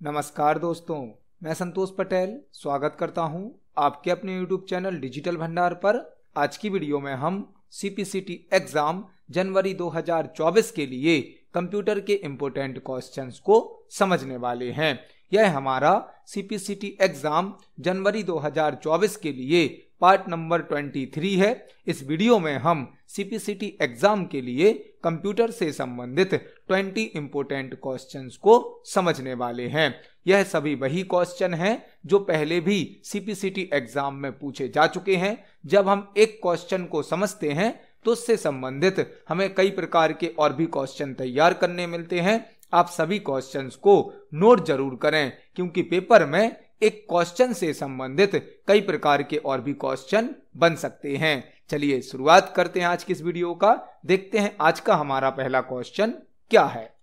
नमस्कार दोस्तों, मैं संतोष पटेल, स्वागत करता हूँ आपके अपने YouTube चैनल डिजिटल भंडार पर। आज की वीडियो में हम सीपीसीटी एग्ज़ाम जनवरी 2024 के लिए कंप्यूटर के इम्पोर्टेंट क्वेश्चंस को समझने वाले हैं। यह हमारा सीपीसीटी एग्ज़ाम जनवरी 2024 के लिए पार्ट नंबर 23 है। इस वीडियो में हम सीपीसीटी एग्ज़ाम के लिए कंप्यूटर से संबंधित 20 इंपोर्टेंट क्वेश्चंस को समझने वाले हैं। यह सभी वही क्वेश्चन हैं जो पहले भी सीपीसीटी एग्ज़ाम में पूछे जा चुके हैं। जब हम एक क्वेश्चन को समझते हैं तो उससे संबंधित हमें कई प्रकार के और भी क्वेश्चन तैयार करने मिलते हैं। आप सभी क्वेश्चंस को नोट ज़रूर करें, क्योंकि पेपर में एक क्वेश्चन से संबंधित कई प्रकार के और भी क्वेश्चन बन सकते हैं। चलिए शुरुआत करते हैं आज की इस वीडियो का। देखते हैं आज का हमारा पहला क्वेश्चन क्या है।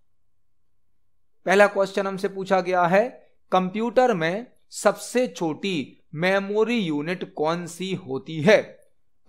पहला क्वेश्चन हमसे पूछा गया है कंप्यूटर में सबसे छोटी मेमोरी यूनिट कौन सी होती है?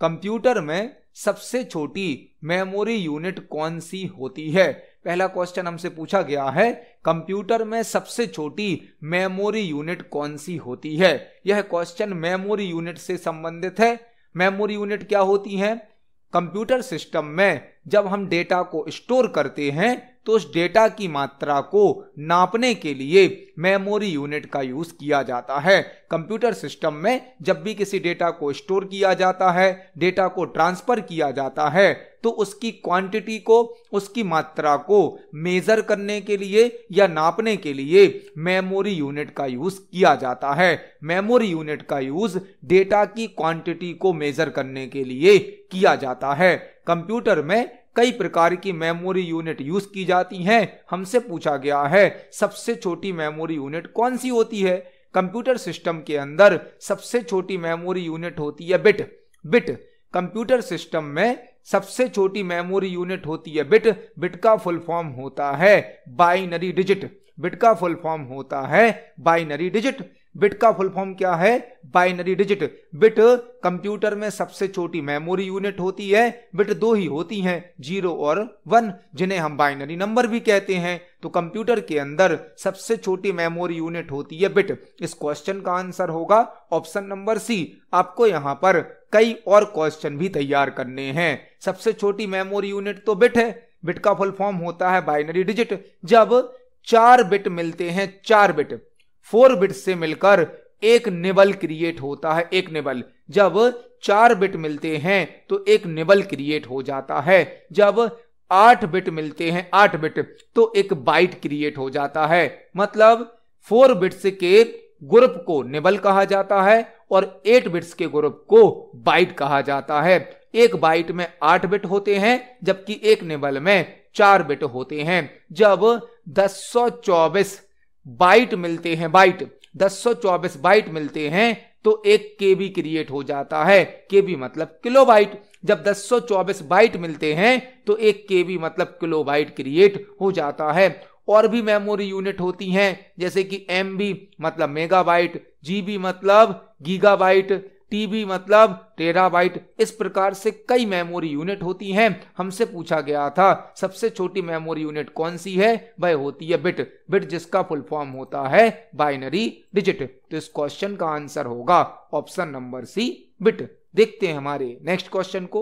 कंप्यूटर में सबसे छोटी मेमोरी यूनिट कौन सी होती है? पहला क्वेश्चन हमसे पूछा गया है कंप्यूटर में सबसे छोटी मेमोरी यूनिट कौन सी होती है? यह क्वेश्चन मेमोरी यूनिट से संबंधित है। मेमोरी यूनिट क्या होती है? कंप्यूटर सिस्टम में जब हम डेटा को स्टोर करते हैं तो उस डेटा की मात्रा को नापने के लिए मेमोरी यूनिट का यूज़ किया जाता है। कंप्यूटर सिस्टम में जब भी किसी डेटा को स्टोर किया जाता है, डेटा को ट्रांसफ़र किया जाता है तो उसकी क्वांटिटी को, उसकी मात्रा को मेजर करने के लिए या नापने के लिए मेमोरी यूनिट का यूज़ किया जाता है। मेमोरी यूनिट का यूज़ डेटा की क्वांटिटी को मेजर करने के लिए किया जाता है। कंप्यूटर में कई प्रकार की मेमोरी यूनिट यूज़ की जाती हैं। हमसे पूछा गया है, सबसे छोटी मेमोरी यूनिट कौन सी होती है? कंप्यूटर सिस्टम के अंदर सबसे छोटी मेमोरी यूनिट होती है बिट। बिट कंप्यूटर सिस्टम में सबसे छोटी मेमोरी यूनिट होती है बिट। बिट का फुल फॉर्म होता है बाइनरी डिजिट बिट का फुल फॉर्म होता है बाइनरी डिजिट बिट का फुल फॉर्म क्या है? Binary digit. बिट कंप्यूटर में सबसे छोटी मेमोरी यूनिट होती है। बिट दो ही होती हैं, ज़ीरो और वन, जिन्हें हम बाइनरी नंबर भी कहते हैं। तो कंप्यूटर के अंदर सबसे छोटी मेमोरी यूनिट होती है बिट। इस क्वेश्चन का आंसर होगा ऑप्शन नंबर सी। आपको यहाँ पर कई और क्वेश्चन भी तैयार करने हैं। सबसे छोटी मेमोरी यूनिट तो बिट है। बिट का फुल फॉर्म होता है बाइनरी डिजिट। जब चार बिट मिलते हैं, चार बिट। फोर बिट से मिलकर एक निबल क्रिएट होता है, एक निबल। जब चार बिट मिलते हैं तो एक निबल क्रिएट हो जाता है। जब आठ बिट मिलते हैं, आठ बिट तो एक बाइट क्रिएट हो जाता है। मतलब फोर बिट्स के ग्रुप को निबल कहा जाता है और एट बिट्स के ग्रुप को बाइट कहा जाता है। एक बाइट में आठ बिट होते हैं, जबकि एक निबल में चार बिट होते हैं। जब दस सौ चौबीस बाइट मिलते हैं बाइट 1024 बाइट मिलते हैं तो एक केबी क्रिएट हो जाता है। केबी मतलब किलो बाइट जब 1024 बाइट मिलते हैं तो एक केबी मतलब किलो बाइट क्रिएट हो जाता है। और भी मेमोरी यूनिट होती हैं, जैसे कि एमबी मतलब मेगाबाइट जीबी मतलब गीगाबाइट टीबी मतलब टेराबाइट, इस प्रकार से कई मेमोरी यूनिट होती हैं। हमसे पूछा गया था, सबसे छोटी मेमोरी यूनिट कौन सी है? वह होती है बिट। बिट जिसका फुल फॉर्म होता है बाइनरी डिजिट। तो इस क्वेश्चन का आंसर होगा ऑप्शन नंबर सी, बिट। देखते हैं हमारे नेक्स्ट क्वेश्चन को।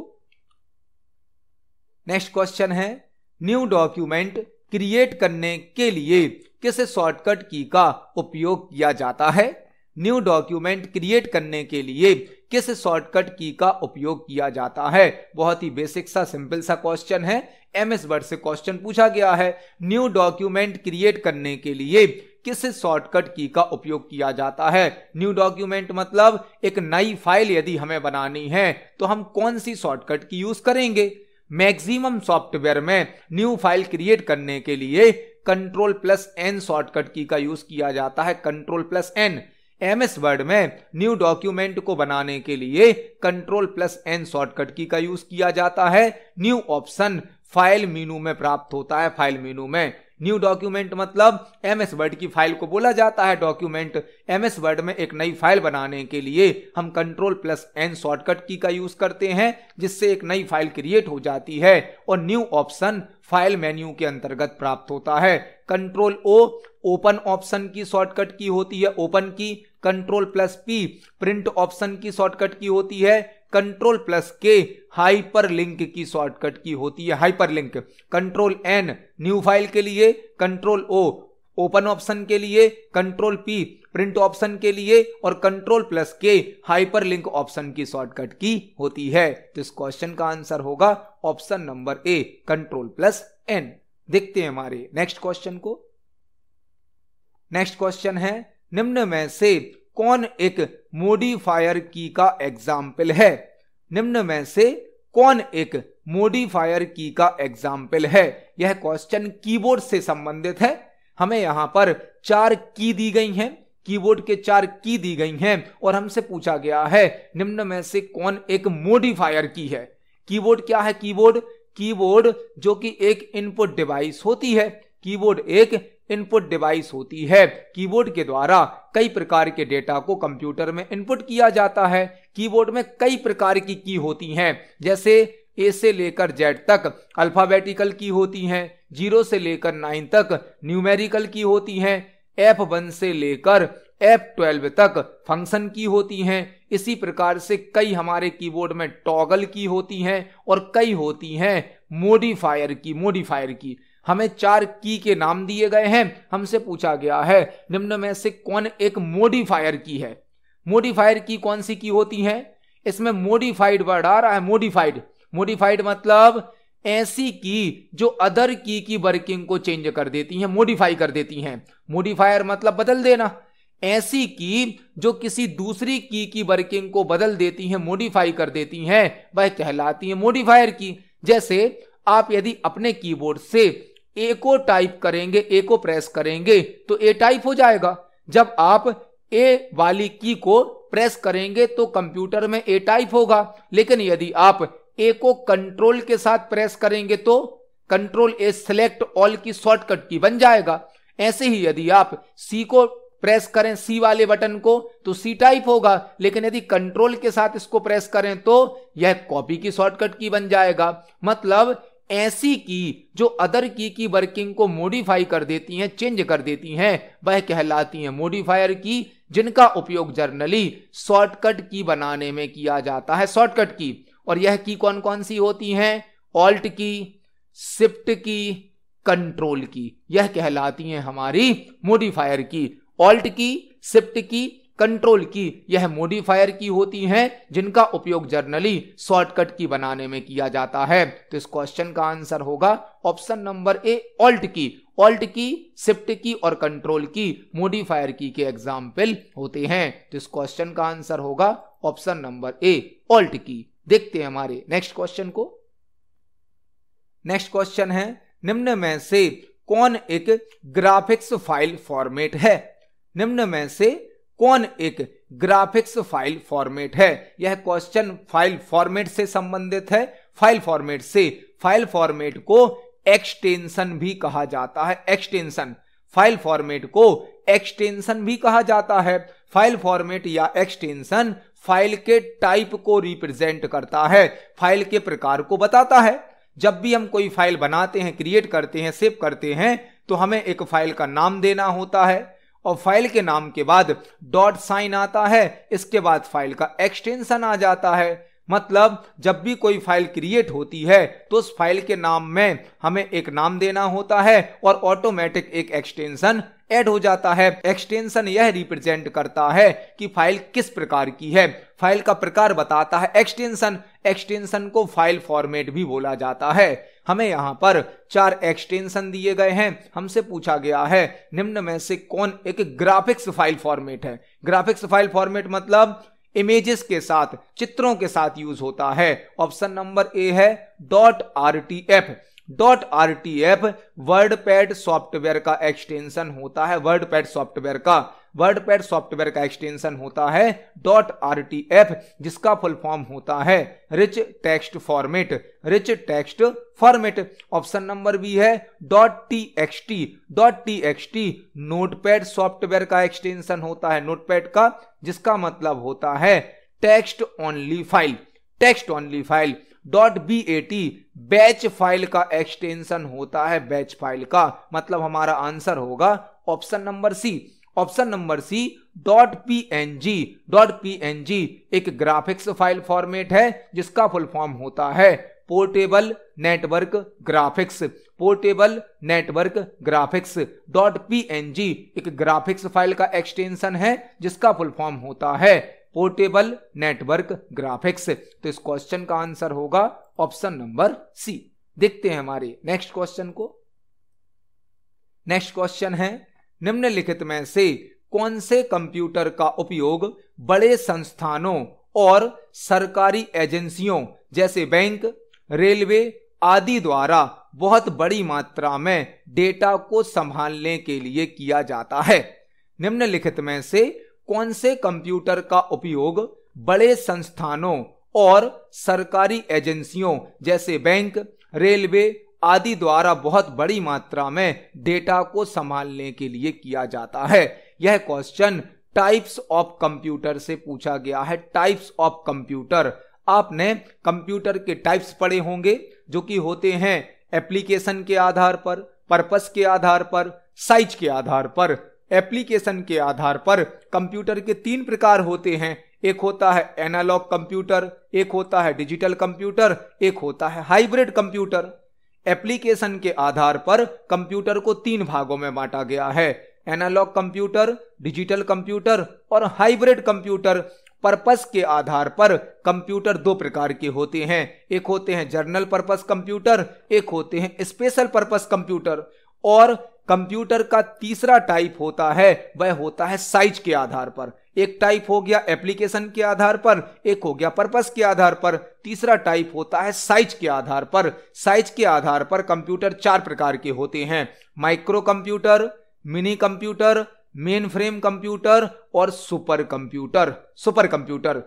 नेक्स्ट क्वेश्चन है, न्यू डॉक्यूमेंट क्रिएट करने के लिए किस शॉर्टकट की का उपयोग किया जाता है? न्यू डॉक्यूमेंट क्रिएट करने के लिए किस शॉर्टकट की का उपयोग किया जाता है? बहुत ही बेसिक सा सिंपल सा क्वेश्चन है। एम एस वर्ड से क्वेश्चन पूछा गया है। न्यू डॉक्यूमेंट क्रिएट करने के लिए किस शॉर्टकट की का उपयोग किया जाता है? न्यू डॉक्यूमेंट मतलब एक नई फ़ाइल यदि हमें बनानी है तो हम कौन सी शॉर्टकट की यूज़ करेंगे? मैक्सिमम सॉफ्टवेयर में न्यू फ़ाइल क्रिएट करने के लिए कंट्रोल प्लस एन शॉर्टकट की का यूज़ किया जाता है। Control plus N M S Word में न्यू डॉक्यूमेंट को बनाने के लिए कंट्रोल प्लस एन शॉर्टकट की का यूज़ किया जाता है। न्यू ऑप्शन फ़ाइल मीनू में प्राप्त होता है। फ़ाइल मीनू में न्यू डॉक्यूमेंट मतलब एम एस वर्ड की फ़ाइल को बोला जाता है। डॉक्यूमेंट एम एस वर्ड में एक नई फ़ाइल बनाने के लिए हम कंट्रोल प्लस एन शॉर्टकट की का यूज़ करते हैं, जिससे एक नई फ़ाइल क्रिएट हो जाती है और न्यू ऑप्शन फ़ाइल मेन्यू के अंतर्गत प्राप्त होता है। कंट्रोल ओ ओपन ऑप्शन की शॉर्टकट की होती है। ओपन की control plus P print option की शॉर्टकट की होती है। Control plus K hyperlink की शॉर्टकट की होती है। Hyperlink control N new file के लिए। कंट्रोल ओ ओपन ऑप्शन के लिए। कंट्रोल पी प्रिंट ऑप्शन के लिए। और control plus K hyperlink option की शॉर्टकट की होती है। तो इस क्वेश्चन का आंसर होगा option number A control plus N देखते हैं हमारे नेक्स्ट क्वेश्चन को। नेक्स्ट क्वेश्चन है निम्न में से कौन एक मोडिफायर की का एग्ज़ाम्पल है? निम्न में से कौन एक मोडिफायर की का एग्ज़ाम्पल है? यह क्वेश्चन कीबोर्ड से संबंधित है। हमें यहाँ पर चार की दी गई हैं। कीबोर्ड के चार की दी गई हैं और हमसे पूछा गया है, निम्न में से कौन एक मोडिफायर की है? कीबोर्ड क्या है कीबोर्ड कीबोर्ड जो कि एक इनपुट डिवाइस होती है। कीबोर्ड एक इनपुट डिवाइस होती है। कीबोर्ड के द्वारा कई प्रकार के डेटा को कंप्यूटर में इनपुट किया जाता है। कीबोर्ड में कई प्रकार की की होती हैं, जैसे ए से लेकर जेड तक अल्फाबेटिकल की होती हैं, ज़ीरो से लेकर नाइन तक न्यूमेरिकल की होती हैं एफ़ वन से लेकर एफ़ ट्वेल्व तक फ़ंक्शन की होती हैं। इसी प्रकार से कई हमारे कीबोर्ड में टॉगल की होती हैं और कई होती हैं मोडिफायर की मोडिफायर की। हमें चार की के नाम दिए गए हैं, हमसे पूछा गया है, निम्न में से कौन एक मोडिफायर की है? मोडिफायर की कौन सी की होती है? इसमें मोडिफाइड वर्ड आ रहा है मोडिफाइड मोडिफाइड मतलब ऐसी की जो अदर की की वर्किंग को चेंज कर देती हैं मॉडिफाई कर देती हैं। मॉडिफायर मतलब बदल देना। ऐसी की जो किसी दूसरी की की वर्किंग को बदल देती हैं मॉडिफाई कर देती हैं, वह कहलाती है मॉडिफायर की। जैसे आप यदि अपने कीबोर्ड से ए को टाइप करेंगे ए को प्रेस करेंगे तो ए टाइप हो जाएगा। जब आप ए वाली की को प्रेस करेंगे तो कंप्यूटर में ए टाइप होगा। लेकिन यदि आप ए को कंट्रोल के साथ प्रेस करेंगे तो कंट्रोल ए सिलेक्ट ऑल की शॉर्टकट की बन जाएगा। ऐसे ही यदि आप सी को प्रेस करें सी वाले बटन को तो सी टाइप होगा। लेकिन यदि कंट्रोल के साथ इसको प्रेस करें तो यह कॉपी की शॉर्टकट की बन जाएगा। मतलब ऐसी की जो अदर की की वर्किंग को मॉडिफाई कर देती हैं चेंज कर देती हैं, वह कहलाती हैं मॉडिफायर की, जिनका उपयोग जर्नली शॉर्टकट की बनाने में किया जाता है शॉर्टकट की और यह की कौन कौन सी होती हैं? ऑल्ट की शिफ्ट की कंट्रोल की यह कहलाती हैं हमारी मॉडिफायर की। ऑल्ट की शिफ्ट की कंट्रोल की, यह मोडिफायर की होती हैं, जिनका उपयोग जर्नली शॉर्टकट की बनाने में किया जाता है। तो इस क्वेश्चन का आंसर होगा option number A alt key. Alt key shift key और कंट्रोल की मॉडिफायर की के एग्ज़ाम्पल होते हैं। तो इस क्वेश्चन का आंसर होगा ऑप्शन नंबर ए ऑल्ट की। देखते हैं हमारे नेक्स्ट क्वेश्चन को। नेक्स्ट क्वेश्चन है, निम्न में से कौन एक ग्राफिक्स फ़ाइल फॉर्मेट है? निम्न में से कौन एक ग्राफिक्स फ़ाइल फॉर्मेट है? यह क्वेश्चन फ़ाइल फॉर्मेट से संबंधित है। फ़ाइल फॉर्मेट से फ़ाइल फॉर्मेट को एक्सटेंशन भी कहा जाता है। एक्सटेंशन फ़ाइल फॉर्मेट को एक्सटेंशन भी कहा जाता है। फ़ाइल फॉर्मेट या एक्सटेंशन फ़ाइल के टाइप को रिप्रेजेंट करता है। फ़ाइल के प्रकार को बताता है। जब भी हम कोई फ़ाइल बनाते हैं क्रिएट करते हैं सेव करते हैं तो हमें एक फ़ाइल का नाम देना होता है। और फ़ाइल के नाम के बाद डॉट साइन आता है, इसके बाद फ़ाइल का एक्सटेंशन आ जाता है। मतलब जब भी कोई फ़ाइल क्रिएट होती है तो उस फ़ाइल के नाम में हमें एक नाम देना होता है और ऑटोमेटिक एक एक्सटेंशन ऐड हो जाता है। एक्सटेंशन यह रिप्रेजेंट करता है कि फ़ाइल किस प्रकार की है। फ़ाइल का प्रकार बताता है एक्सटेंशन। एक्सटेंशन को फ़ाइल फॉर्मेट भी बोला जाता है। हमें यहाँ पर चार एक्सटेंशन दिए गए हैं। हमसे पूछा गया है, निम्न में से कौन एक ग्राफिक्स फ़ाइल फॉर्मेट है? ग्राफिक्स फ़ाइल फॉर्मेट मतलब इमेजेस के साथ, चित्रों के साथ यूज़ होता है। ऑप्शन नंबर ए है dot R T F dot R T F WordPad software का एक्सटेंशन होता है। वर्ड पैड सॉफ्टवेयर का वर्ड पैड सॉफ्टवेयर का एक्सटेंशन होता है. डॉट आर टी एफ़ जिसका फुल फॉर्म होता है rich text format rich text format option number B है. Dot T X T dot T X T Notepad software का extension होता है नोटपैड का, जिसका मतलब होता है text only file text only file dot B A T batch file का एक्सटेंशन होता है बैच फ़ाइल का मतलब हमारा आंसर होगा option number C option number C, dot P N G dot P N G एक ग्राफिक्स फ़ाइल फॉर्मेट है, जिसका फुल फॉर्म होता है। Portable network graphics portable network graphics dot P N G एक ग्राफिक्स फ़ाइल का extension है, जिसका full form होता है। पोर्टेबल नेटवर्क ग्राफिक्स तो इस क्वेश्चन का आंसर होगा ऑप्शन नंबर सी देखते हैं हमारे नेक्स्ट क्वेश्चन को। नेक्स्ट क्वेश्चन है निम्नलिखित में से कौन से कंप्यूटर का उपयोग बड़े संस्थानों और सरकारी एजेंसियों जैसे बैंक, रेलवे आदि द्वारा बहुत बड़ी मात्रा में डेटा को संभालने के लिए किया जाता है? निम्नलिखित में से कौन से कंप्यूटर का उपयोग बड़े संस्थानों और सरकारी एजेंसियों जैसे बैंक, रेलवे आदि द्वारा बहुत बड़ी मात्रा में डेटा को संभालने के लिए किया जाता है। यह क्वेश्चन टाइप्स ऑफ़ कंप्यूटर से पूछा गया है। टाइप्स ऑफ़ कंप्यूटर आपने कंप्यूटर के टाइप्स पढ़े होंगे, जो कि होते हैं एप्लीकेशन के आधार पर पर्पस के आधार पर साइज़ के आधार पर। एप्लीकेशन के आधार पर कंप्यूटर के तीन प्रकार होते हैं। एक होता है एनालॉग कंप्यूटर एक होता है डिजिटल कंप्यूटर एक होता है हाइब्रिड कंप्यूटर एप्लीकेशन के आधार पर कंप्यूटर को तीन भागों में बांटा गया है। एनालॉग कंप्यूटर, डिजिटल कंप्यूटर और हाइब्रिड कंप्यूटर। पर्पस के आधार पर कंप्यूटर दो प्रकार के होते हैं। एक होते हैं जर्नल पर्पस कंप्यूटर, एक होते हैं स्पेशल पर्पस कंप्यूटर। और कंप्यूटर का तीसरा टाइप होता है, वह होता है साइज़ के आधार पर। एक टाइप हो गया एप्लीकेशन के आधार पर, एक हो गया पर्पस के आधार पर। तीसरा टाइप होता है साइज़ के आधार पर। साइज़ के आधार पर कंप्यूटर चार प्रकार के होते हैं। Microcomputer, minicomputer, mainframe computer और supercomputer. Supercomputer.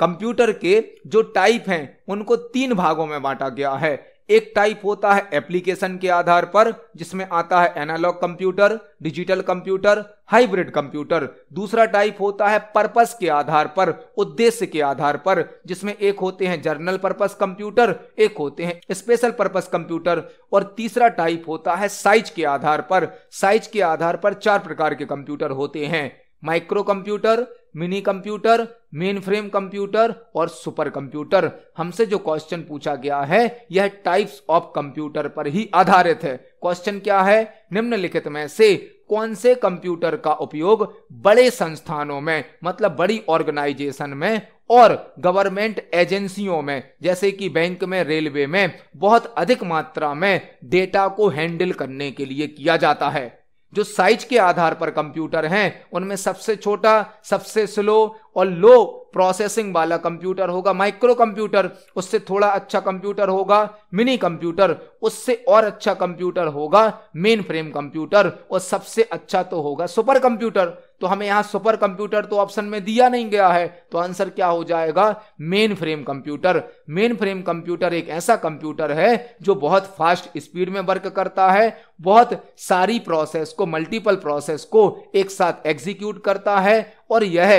Computer के जो टाइप हैं, उनको तीन भागों में बांटा गया है। एक टाइप होता है एप्लीकेशन के आधार पर, जिसमें आता है analog computer digital computer hybrid computer दूसरा टाइप होता है पर्पस के आधार पर, उद्देश्य के आधार पर, जिसमें एक होते हैं जर्नल पर्पस कंप्यूटर एक होते हैं स्पेशल पर्पस कंप्यूटर और तीसरा टाइप होता है साइज़ के आधार पर। साइज़ के आधार पर चार प्रकार के कंप्यूटर होते हैं। Microcomputer minicomputer, mainframe computer और सुपर कंप्यूटर। हमसे जो क्वेश्चन पूछा गया है, यह टाइप्स ऑफ़ कंप्यूटर पर ही आधारित है। क्वेश्चन क्या है? निम्नलिखित में से कौन से कंप्यूटर का उपयोग बड़े संस्थानों में मतलब बड़ी ऑर्गेनाइजेशन में और गवर्नमेंट एजेंसियों में, जैसे कि बैंक में रेलवे में, बहुत अधिक मात्रा में डेटा को हैंडल करने के लिए किया जाता है? जो साइज़ के आधार पर कंप्यूटर हैं, उनमें सबसे छोटा, सबसे स्लो और लो प्रोसेसिंग वाला कंप्यूटर होगा। माइक्रो कंप्यूटर उससे थोड़ा अच्छा कंप्यूटर होगा। मिनी कंप्यूटर उससे और अच्छा कंप्यूटर होगा। मेन फ्रेम कंप्यूटर और सबसे अच्छा तो होगा। सुपर कंप्यूटर तो हमें यहाँ सुपर कंप्यूटर तो ऑप्शन में दिया नहीं गया है तो आंसर क्या हो जाएगा? Mainframe computer. Main frame computer एक ऐसा कंप्यूटर है जो बहुत फास्ट स्पीड में वर्क करता है, बहुत सारी प्रोसेस को, मल्टीपल प्रोसेस को एक साथ एग्जीक्यूट करता है, और यह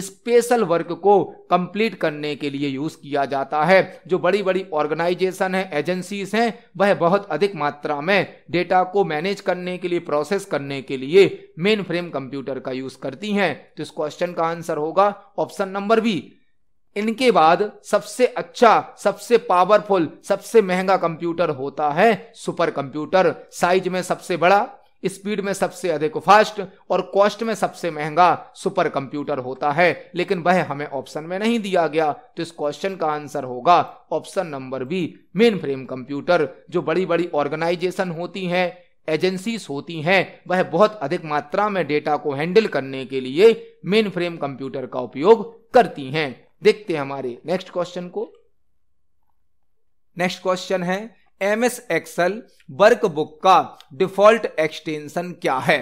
स्पेशल वर्क को कंप्लीट करने के लिए यूज़ किया जाता है। जो बड़ी बड़ी ऑर्गेनाइजेशन है, एजेंसीज हैं, वह बहुत अधिक मात्रा में डेटा को मैनेज करने के लिए, प्रोसेस करने के लिए मेन फ्रेम कंप्यूटर का यूज़ करती हैं। तो इस क्वेश्चन का आंसर होगा ऑप्शन नंबर बी। इनके बाद सबसे अच्छा सबसे पावरफुल, सबसे महँगा कंप्यूटर होता है सुपर कंप्यूटर। साइज़ में सबसे बड़ा स्पीड में सबसे अधिक फास्ट और कॉस्ट में सबसे महँगा सुपर कंप्यूटर होता है, लेकिन वह हमें ऑप्शन में नहीं दिया गया। तो इस क्वेश्चन का आंसर होगा option number B mainframe computer जो बड़ी बड़ी ऑर्गेनाइजेशन होती हैं एजेंसीज होती हैं, वह बहुत अधिक मात्रा में डेटा को हैंडल करने के लिए मेन फ्रेम कंप्यूटर का उपयोग करती हैं। देखते हैं हमारे नेक्स्ट क्वेश्चन को। नेक्स्ट क्वेश्चन है एम एस एक्सल वर्कबुक का डिफ़ॉल्ट एक्सटेंशन क्या है?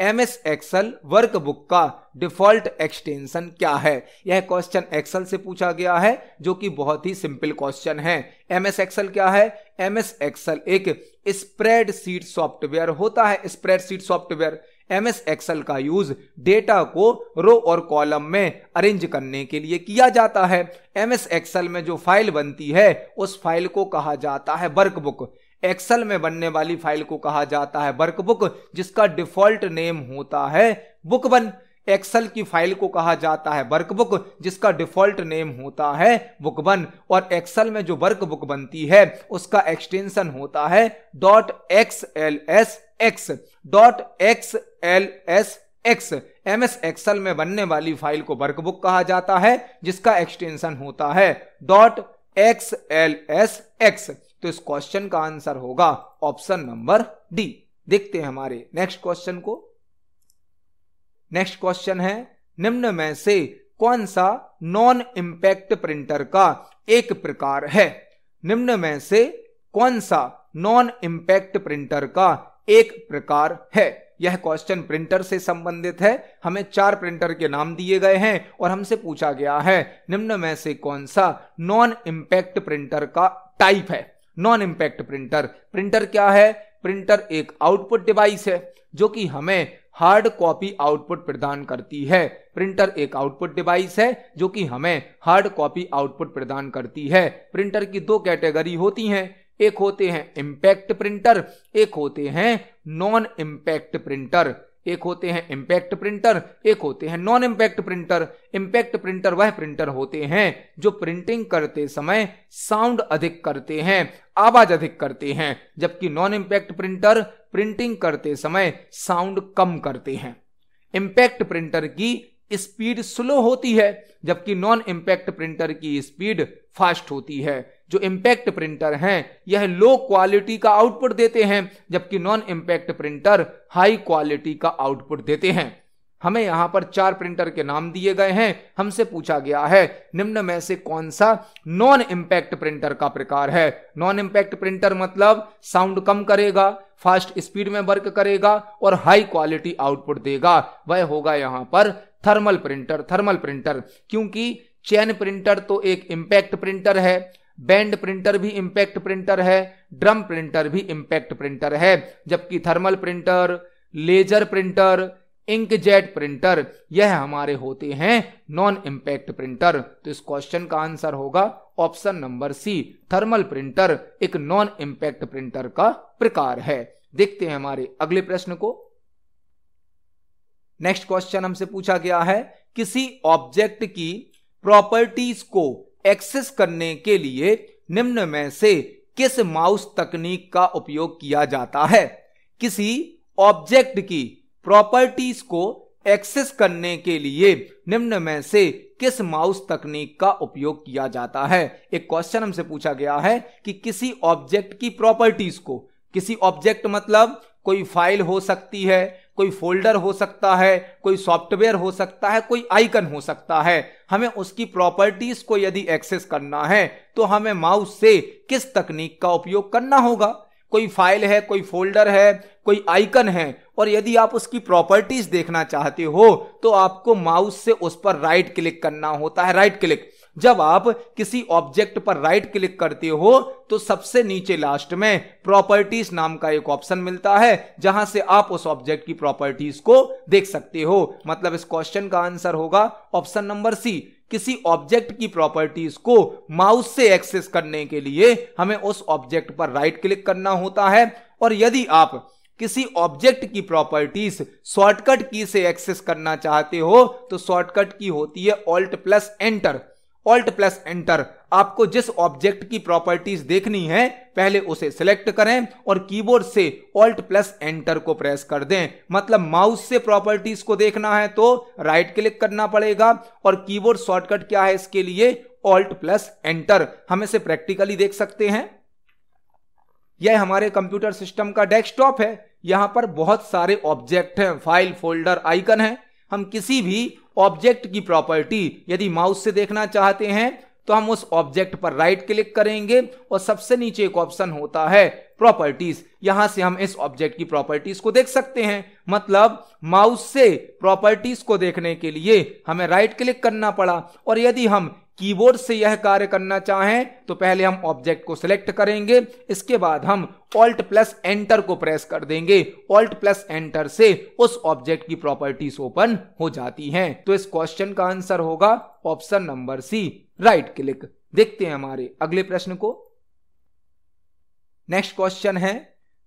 एम एस एक्सल वर्कबुक का डिफ़ॉल्ट एक्सटेंशन क्या है? यह क्वेश्चन एक्सल से पूछा गया है, जो कि बहुत ही सिंपल क्वेश्चन है। एम एस एक्सल क्या है? एम एस एक्सल एक स्प्रेड सीट सॉफ्टवेयर होता है। Spreadsheet software M S Excel का यूज़ डेटा को रो और कॉलम में अरेंज करने के लिए किया जाता है। एम एस एक्सल में जो फ़ाइल बनती है, उस फ़ाइल को कहा जाता है वर्कबुक। एक्सल में बनने वाली फ़ाइल को कहा जाता है वर्कबुक, जिसका डिफ़ॉल्ट नेम होता है बुक वन एक्सल की फ़ाइल को कहा जाता है वर्कबुक, जिसका डिफ़ॉल्ट नेम होता है बुक वन और एक्सल में जो वर्कबुक बनती है, उसका एक्सटेंशन होता है dot X L S X. Dot X L S X M S Excel में बनने वाली फ़ाइल को वर्कबुक कहा जाता है, जिसका एक्सटेंशन होता है dot X L S X तो इस क्वेश्चन का आंसर होगा ऑप्शन नंबर डी देखते हैं हमारे नेक्स्ट क्वेश्चन को। नेक्स्ट क्वेश्चन है, निम्न में से कौन सा नॉन इंपैक्ट प्रिंटर का एक प्रकार है? निम्न में से कौन सा नॉन इंपैक्ट प्रिंटर का एक प्रकार है। यह क्वेश्चन प्रिंटर से संबंधित है। हमें चार प्रिंटर के नाम दिए गए हैं और हमसे पूछा गया है, निम्न में से कौन सा नॉन इंपैक्ट प्रिंटर का टाइप है? नॉन इंपैक्ट प्रिंटर प्रिंटर क्या है? प्रिंटर एक आउटपुट डिवाइस है, जो कि हमें हार्ड कॉपी आउटपुट प्रदान करती है। प्रिंटर एक आउटपुट डिवाइस है, जो कि हमें हार्ड कॉपी आउटपुट प्रदान करती है। प्रिंटर की दो कैटेगरी होती हैं एक होते हैं इंपैक्ट प्रिंटर एक होते हैं नॉन इंपैक्ट प्रिंटर एक होते हैं इंपैक्ट प्रिंटर एक होते हैं non impact printer impact printer वह प्रिंटर होते हैं जो प्रिंटिंग करते समय साउंड अधिक करते हैं, आवाज़ अधिक करते हैं, जबकि नॉन इंपैक्ट प्रिंटर प्रिंटिंग करते समय साउंड कम करते हैं। इंपैक्ट प्रिंटर की स्पीड स्लो होती है, जबकि नॉन इंपैक्ट प्रिंटर की स्पीड फास्ट होती है। जो इंपैक्ट प्रिंटर हैं, यह लो क्वालिटी का आउटपुट देते हैं, जबकि non impact printer high quality का आउटपुट देते हैं। हमें यहाँ पर चार प्रिंटर के नाम दिए गए हैं। हमसे पूछा गया है, निम्न में से कौन सा नॉन इम्पैक्ट प्रिंटर का प्रकार है? नॉन इम्पैक्ट प्रिंटर मतलब साउंड कम करेगा फास्ट स्पीड में वर्क करेगा और हाई क्वालिटी आउटपुट देगा। वह होगा यहाँ पर थर्मल प्रिंटर थर्मल प्रिंटर क्योंकि चैन प्रिंटर तो एक इम्पैक्ट प्रिंटर है। बैंड प्रिंटर भी इंपैक्ट प्रिंटर है, ड्रम प्रिंटर भी इंपैक्ट प्रिंटर है, जबकि thermal printer, laser printer inkjet printer, यह हमारे होते हैं नॉन इंपैक्ट प्रिंटर तो इस क्वेश्चन का आंसर होगा option number C thermal printer एक नॉन इंपैक्ट प्रिंटर का प्रकार है। देखते हैं हमारे अगले प्रश्न को। नेक्स्ट क्वेश्चन हमसे पूछा गया है, किसी ऑब्जेक्ट की प्रॉपर्टीज़ को एक्सेस करने के लिए निम्न में से किस माउस तकनीक का उपयोग किया जाता है? किसी ऑब्जेक्ट की प्रॉपर्टीज़ को एक्सेस करने के लिए निम्न में से किस माउस तकनीक का उपयोग किया जाता है? एक क्वेश्चन हमसे पूछा गया है कि किसी ऑब्जेक्ट की प्रॉपर्टीज़ को, किसी ऑब्जेक्ट मतलब कोई फ़ाइल हो सकती है कोई फोल्डर हो सकता है, कोई सॉफ्टवेयर हो सकता है, कोई आइकन हो सकता है। हमें उसकी प्रॉपर्टीज़ को यदि एक्सेस करना है तो हमें माउस से किस तकनीक का उपयोग करना होगा? कोई फ़ाइल है, कोई फोल्डर है, कोई आइकन है, और यदि आप उसकी प्रॉपर्टीज़ देखना चाहते हो तो आपको माउस से उस पर राइट क्लिक करना होता है, राइट क्लिक। जब आप किसी ऑब्जेक्ट पर राइट क्लिक करते हो तो सबसे नीचे लास्ट में प्रॉपर्टीज़ नाम का एक ऑप्शन मिलता है, जहाँ से आप उस ऑब्जेक्ट की प्रॉपर्टीज़ को देख सकते हो। मतलब इस क्वेश्चन का आंसर होगा ऑप्शन नंबर सी किसी ऑब्जेक्ट की प्रॉपर्टीज़ को माउस से एक्सेस करने के लिए हमें उस ऑब्जेक्ट पर राइट क्लिक करना होता है। और यदि आप किसी ऑब्जेक्ट की प्रॉपर्टीज़ शॉर्टकट की से एक्सेस करना चाहते हो तो शॉर्टकट की होती है alt plus enter alt plus enter आपको जिस ऑब्जेक्ट की प्रॉपर्टीज़ देखनी है, पहले उसे सिलेक्ट करें और कीबोर्ड से ऑल्ट प्लस एंटर को प्रेस कर दें। मतलब माउस से प्रॉपर्टीज़ को देखना है तो राइट क्लिक करना पड़ेगा और कीबोर्ड शॉर्टकट क्या है इसके लिए? ऑल्ट प्लस एंटर हम इसे प्रैक्टिकली देख सकते हैं। यह हमारे कंप्यूटर सिस्टम का डेस्कटॉप है। यहाँ पर बहुत सारे ऑब्जेक्ट हैं फ़ाइल फोल्डर आइकन है। हम किसी भी ऑब्जेक्ट की प्रॉपर्टी यदि माउस से देखना चाहते हैं तो हम उस ऑब्जेक्ट पर राइट क्लिक करेंगे और सबसे नीचे एक ऑप्शन होता है प्रॉपर्टीज़ यहाँ से हम इस ऑब्जेक्ट की प्रॉपर्टीज़ को देख सकते हैं। मतलब माउस से प्रॉपर्टीज़ को देखने के लिए हमें राइट क्लिक करना पड़ा और यदि हम कीबोर्ड से यह कार्य करना चाहें तो पहले हम ऑब्जेक्ट को सिलेक्ट करेंगे, इसके बाद हम ऑल्ट प्लस एंटर को प्रेस कर देंगे। ऑल्ट प्लस एंटर से उस ऑब्जेक्ट की प्रॉपर्टीज़ ओपन हो जाती हैं। तो इस क्वेश्चन का आंसर होगा option number C, right click. देखते हैं हमारे अगले प्रश्न को। नेक्स्ट क्वेश्चन है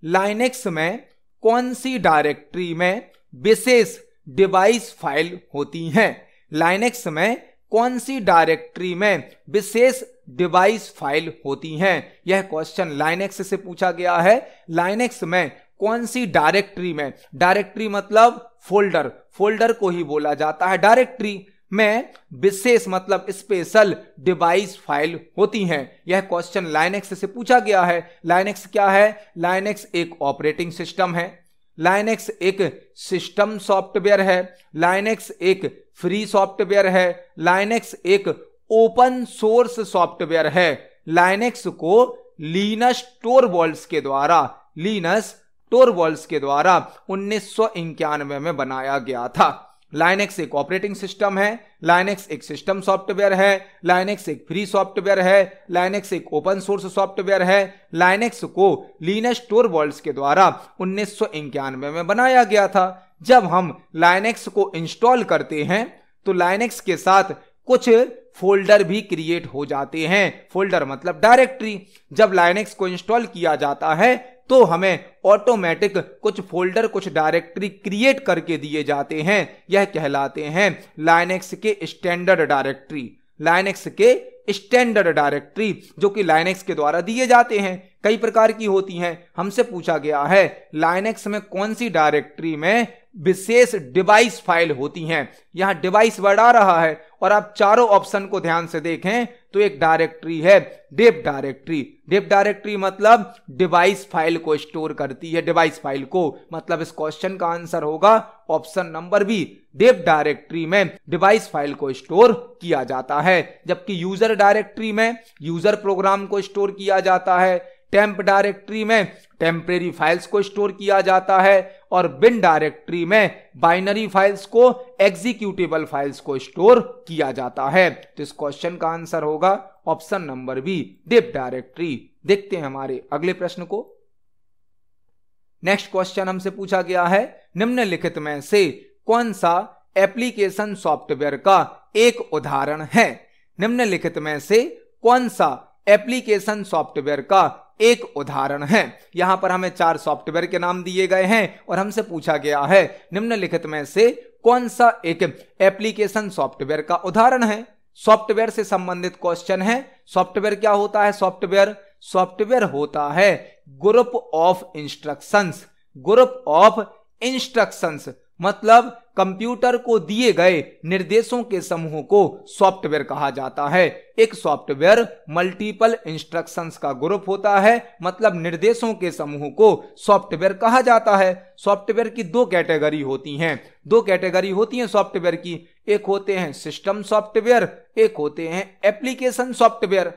लाइनेक्स में कौन सी डायरेक्टरी में विशेष डिवाइस फ़ाइल होती हैं? लाइनेक्स में कौन सी डायरेक्टरी में विशेष डिवाइस फ़ाइल होती हैं? यह क्वेश्चन लाइनेक्स से पूछा गया है। लाइनेक्स में कौन सी डायरेक्टरी में? डायरेक्टरी मतलब फोल्डर। फोल्डर को ही बोला जाता है। डायरेक्टरी में विशेष मतलब स्पेशल डिवाइस फ़ाइल होती हैं। यह क्वेश्चन लाइनेक्स से पूछा गया है। लाइनेक्स क्या है? लाइनेक्स एक ऑपरेटिंग सिस्टम है। लाइनेक्स एक सिस्टम सॉफ्टवेयर है। लाइनेक्स एक फ्री सॉफ्टवेयर है। लाइनेक्स एक ओपन सोर्स सॉफ्टवेयर है। लाइनेक्स को लीनस टोरवॉल्स के द्वारा लीनस टोरवॉल्स के द्वारा उन्नीस सौ इक्यानवे में बनाया गया था। लाइनेक्स एक ऑपरेटिंग सिस्टम है। लाइनेक्स एक सिस्टम सॉफ्टवेयर है। लाइनेक्स एक फ्री सॉफ्टवेयर है। लाइनेक्स एक ओपन सोर्स सॉफ्टवेयर है। लाइनेक्स को लीनस टोरवॉल्स के द्वारा उन्नीस में बनाया गया था। जब हम लाइनेक्स को इंस्टॉल करते हैं तो लाइनेक्स के साथ कुछ फोल्डर भी क्रिएट हो जाते हैं। फोल्डर मतलब डायरेक्टरी जब लाइनेक्स को इंस्टॉल किया जाता है तो हमें ऑटोमेटिक कुछ फोल्डर कुछ डायरेक्टरी क्रिएट करके दिए जाते हैं। यह कहलाते हैं लाइनेक्स के स्टैंडर्ड डायरेक्टरी लाइनेक्स के स्टैंडर्ड डायरेक्टरी जो कि लाइनेक्स के द्वारा दिए जाते हैं। कई प्रकार की होती हैं। हमसे पूछा गया है लाइनेक्स में कौन सी डायरेक्टरी में विशेष डिवाइस फ़ाइल होती हैं? यहाँ डिवाइस वर्ड आ रहा है और आप चारों ऑप्शन को ध्यान से देखें तो एक डायरेक्टरी है डेप डायरेक्टरी डेप डायरेक्टरी मतलब डिवाइस फ़ाइल को स्टोर करती है डिवाइस फ़ाइल को। मतलब इस क्वेश्चन का आंसर होगा option number B dev directory में डिवाइस फ़ाइल को स्टोर किया जाता है। जबकि यूज़र डायरेक्टरी में यूज़र प्रोग्राम को स्टोर किया जाता है टेम्प डायरेक्टरी में टेम्परेरी फाइल्स को स्टोर किया जाता है और बिन डायरेक्टरी में बाइनरी फाइल्स को एग्जीक्यूटिबल फाइल्स को स्टोर किया जाता है। तो इस क्वेश्चन का आंसर होगा option number B, dev directory. देखते हैं हमारे अगले प्रश्न को। नेक्स्ट क्वेश्चन हमसे पूछा गया है, निम्नलिखित में से कौन सा एप्लीकेशन सॉफ्टवेयर का एक उदाहरण है? निम्नलिखित में से कौन सा एप्लीकेशन सॉफ्टवेयर का एक उदाहरण है। यहाँ पर हमें चार सॉफ्टवेयर के नाम दिए गए हैं और हमसे पूछा गया है, निम्नलिखित में से कौन सा एक एप्लीकेशन सॉफ्टवेयर का उदाहरण है? सॉफ्टवेयर से संबंधित क्वेश्चन है। सॉफ्टवेयर क्या होता है? सॉफ्टवेयर सॉफ्टवेयर होता है group of instructions group of instructions मतलब कंप्यूटर को दिए गए निर्देशों के समूह को सॉफ्टवेयर कहा जाता है। एक सॉफ्टवेयर मल्टीपल इंस्ट्रक्शंस का ग्रुप होता है मतलब निर्देशों के समूह को सॉफ्टवेयर कहा जाता है। सॉफ्टवेयर की दो कैटेगरी होती हैं। दो कैटेगरी होती हैं सॉफ्टवेयर की, एक होते हैं सिस्टम सॉफ्टवेयर, एक होते हैं एप्लीकेशन सॉफ्टवेयर।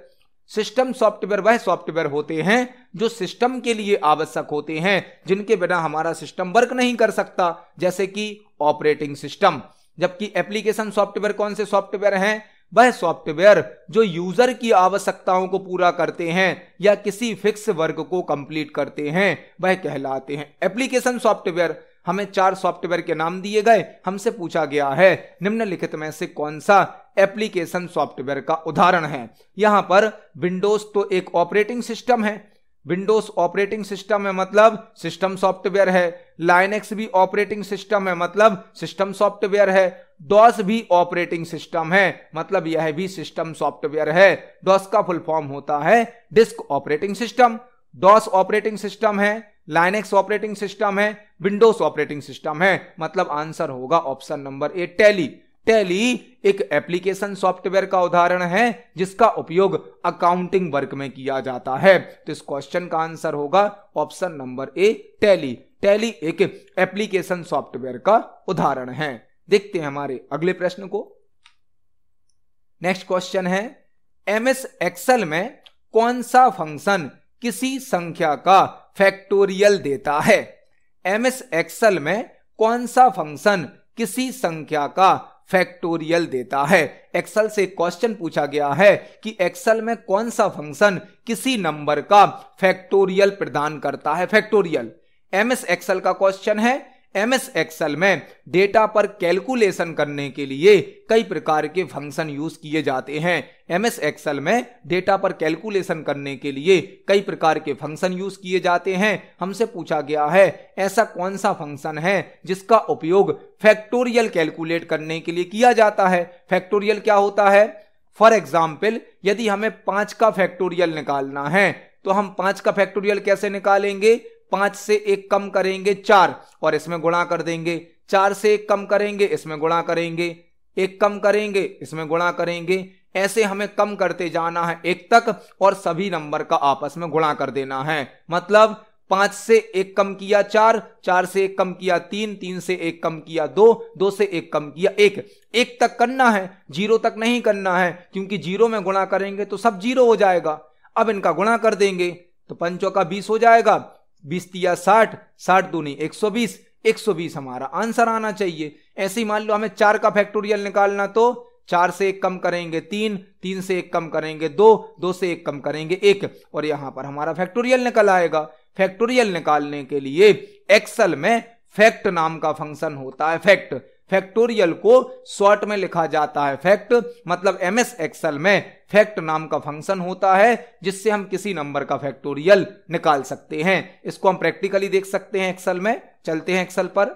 सिस्टम सॉफ्टवेयर वह सॉफ्टवेयर होते हैं जो सिस्टम के लिए आवश्यक होते हैं, जिनके बिना हमारा सिस्टम वर्क नहीं कर सकता, जैसे कि ऑपरेटिंग सिस्टम। जबकि एप्लीकेशन सॉफ्टवेयर कौन से सॉफ्टवेयर हैं? वह सॉफ्टवेयर जो यूज़र की आवश्यकताओं को पूरा करते हैं या किसी फिक्स वर्क को कंप्लीट करते हैं, वह कहलाते हैं। एप्लीकेशन सॉफ्टवेयर हमें चार सॉफ्टवेयर के नाम दिए गए, हमसे पूछा गया है, निम्नलिखित में से कौन सा एप्लीकेशन सॉफ्टवेयर का उदाहरण है? यहाँ पर विंडोज़ तो एक ऑपरेटिंग सिस्टम है। विंडोज़ ऑपरेटिंग सिस्टम है मतलब सिस्टम सॉफ्टवेयर है। लाइनेक्स भी ऑपरेटिंग सिस्टम है मतलब सिस्टम सॉफ्टवेयर है। डॉस भी ऑपरेटिंग सिस्टम है मतलब यह भी सिस्टम सॉफ्टवेयर है। डॉस का फुल फॉर्म होता है disk operating system. DOS operating system है, लाइनेक्स ऑपरेटिंग सिस्टम है विंडोज़ ऑपरेटिंग सिस्टम है। मतलब आंसर होगा option number A, Tally. Tally एक एप्लीकेशन सॉफ्टवेयर का उदाहरण है, जिसका उपयोग अकाउंटिंग वर्क में किया जाता है। तो इस क्वेश्चन का आंसर होगा option number A, Tally. Tally एक एप्लीकेशन सॉफ्टवेयर का उदाहरण है। देखते हैं हमारे अगले प्रश्न को। नेक्स्ट क्वेश्चन है एम एस एक्सल में कौन सा फ़ंक्शन किसी संख्या का फैक्टोरियल देता है? एम एस एक्सल में कौन सा फ़ंक्शन किसी संख्या का फैक्टोरियल देता है? एक्सल से क्वेश्चन पूछा गया है कि एक्सल में कौन सा फ़ंक्शन किसी नंबर का फैक्टोरियल प्रदान करता है। फैक्टोरियल। एमएस एक्सल का क्वेश्चन है एम एस एक्सल में डेटा पर कैलकुलेशन करने के लिए कई प्रकार के फ़ंक्शन यूज़ किए जाते हैं। एम एस एक्सल में डेटा पर कैलकुलेशन करने के लिए कई प्रकार के फ़ंक्शन यूज़ किए जाते हैं। हमसे पूछा गया है, ऐसा कौन सा फ़ंक्शन है जिसका उपयोग फैक्टोरियल कैलकुलेट करने के लिए किया जाता है? फैक्टोरियल क्या होता है? फॉर एग्ज़ाम्पल यदि हमें पाँच का फैक्टोरियल निकालना है तो हम पाँच का फैक्टोरियल कैसे निकालेंगे? पाँच से एक कम करेंगे चार, और इसमें गुणा कर देंगे। चार से एक कम करेंगे, इसमें गुणा करेंगे। एक कम करेंगे, इसमें गुणा करेंगे। ऐसे हमें कम करते जाना है एक तक, और सभी नंबर का आपस में गुणा कर देना है। मतलब पाँच से एक कम किया चार चार से एक कम किया तीन तीन से एक कम किया दो दो से एक कम किया एक। एक तक करना है, ज़ीरो तक नहीं करना है, क्योंकि ज़ीरो में गुणा करेंगे तो सब ज़ीरो हो जाएगा। अब इनका गुणा कर देंगे तो पंचों का बीस हो जाएगा। बीस तिया साठ साठ दूनी, एक सौ बीस, एक सौ बीस हमारा। आंसर आना चाहिए। ऐसे ही मान लो हमें चार का फैक्टोरियल निकालना तो चार से एक कम करेंगे तीन तीन से एक कम करेंगे दो दो से एक कम करेंगे एक। और यहाँ पर हमारा फैक्टोरियल निकल आएगा। फैक्टोरियल निकालने के लिए एक्सल में फैक्ट नाम का फ़ंक्शन होता है फैक्ट। फैक्टोरियल को शॉर्ट में लिखा जाता है। फैक्ट मतलब एम एस एक्सल में फैक्ट नाम का फ़ंक्शन होता है, जिससे हम किसी नंबर का फैक्टोरियल निकाल सकते हैं। इसको हम प्रैक्टिकली देख सकते हैं एक्सल में। चलते हैं एक्सल पर।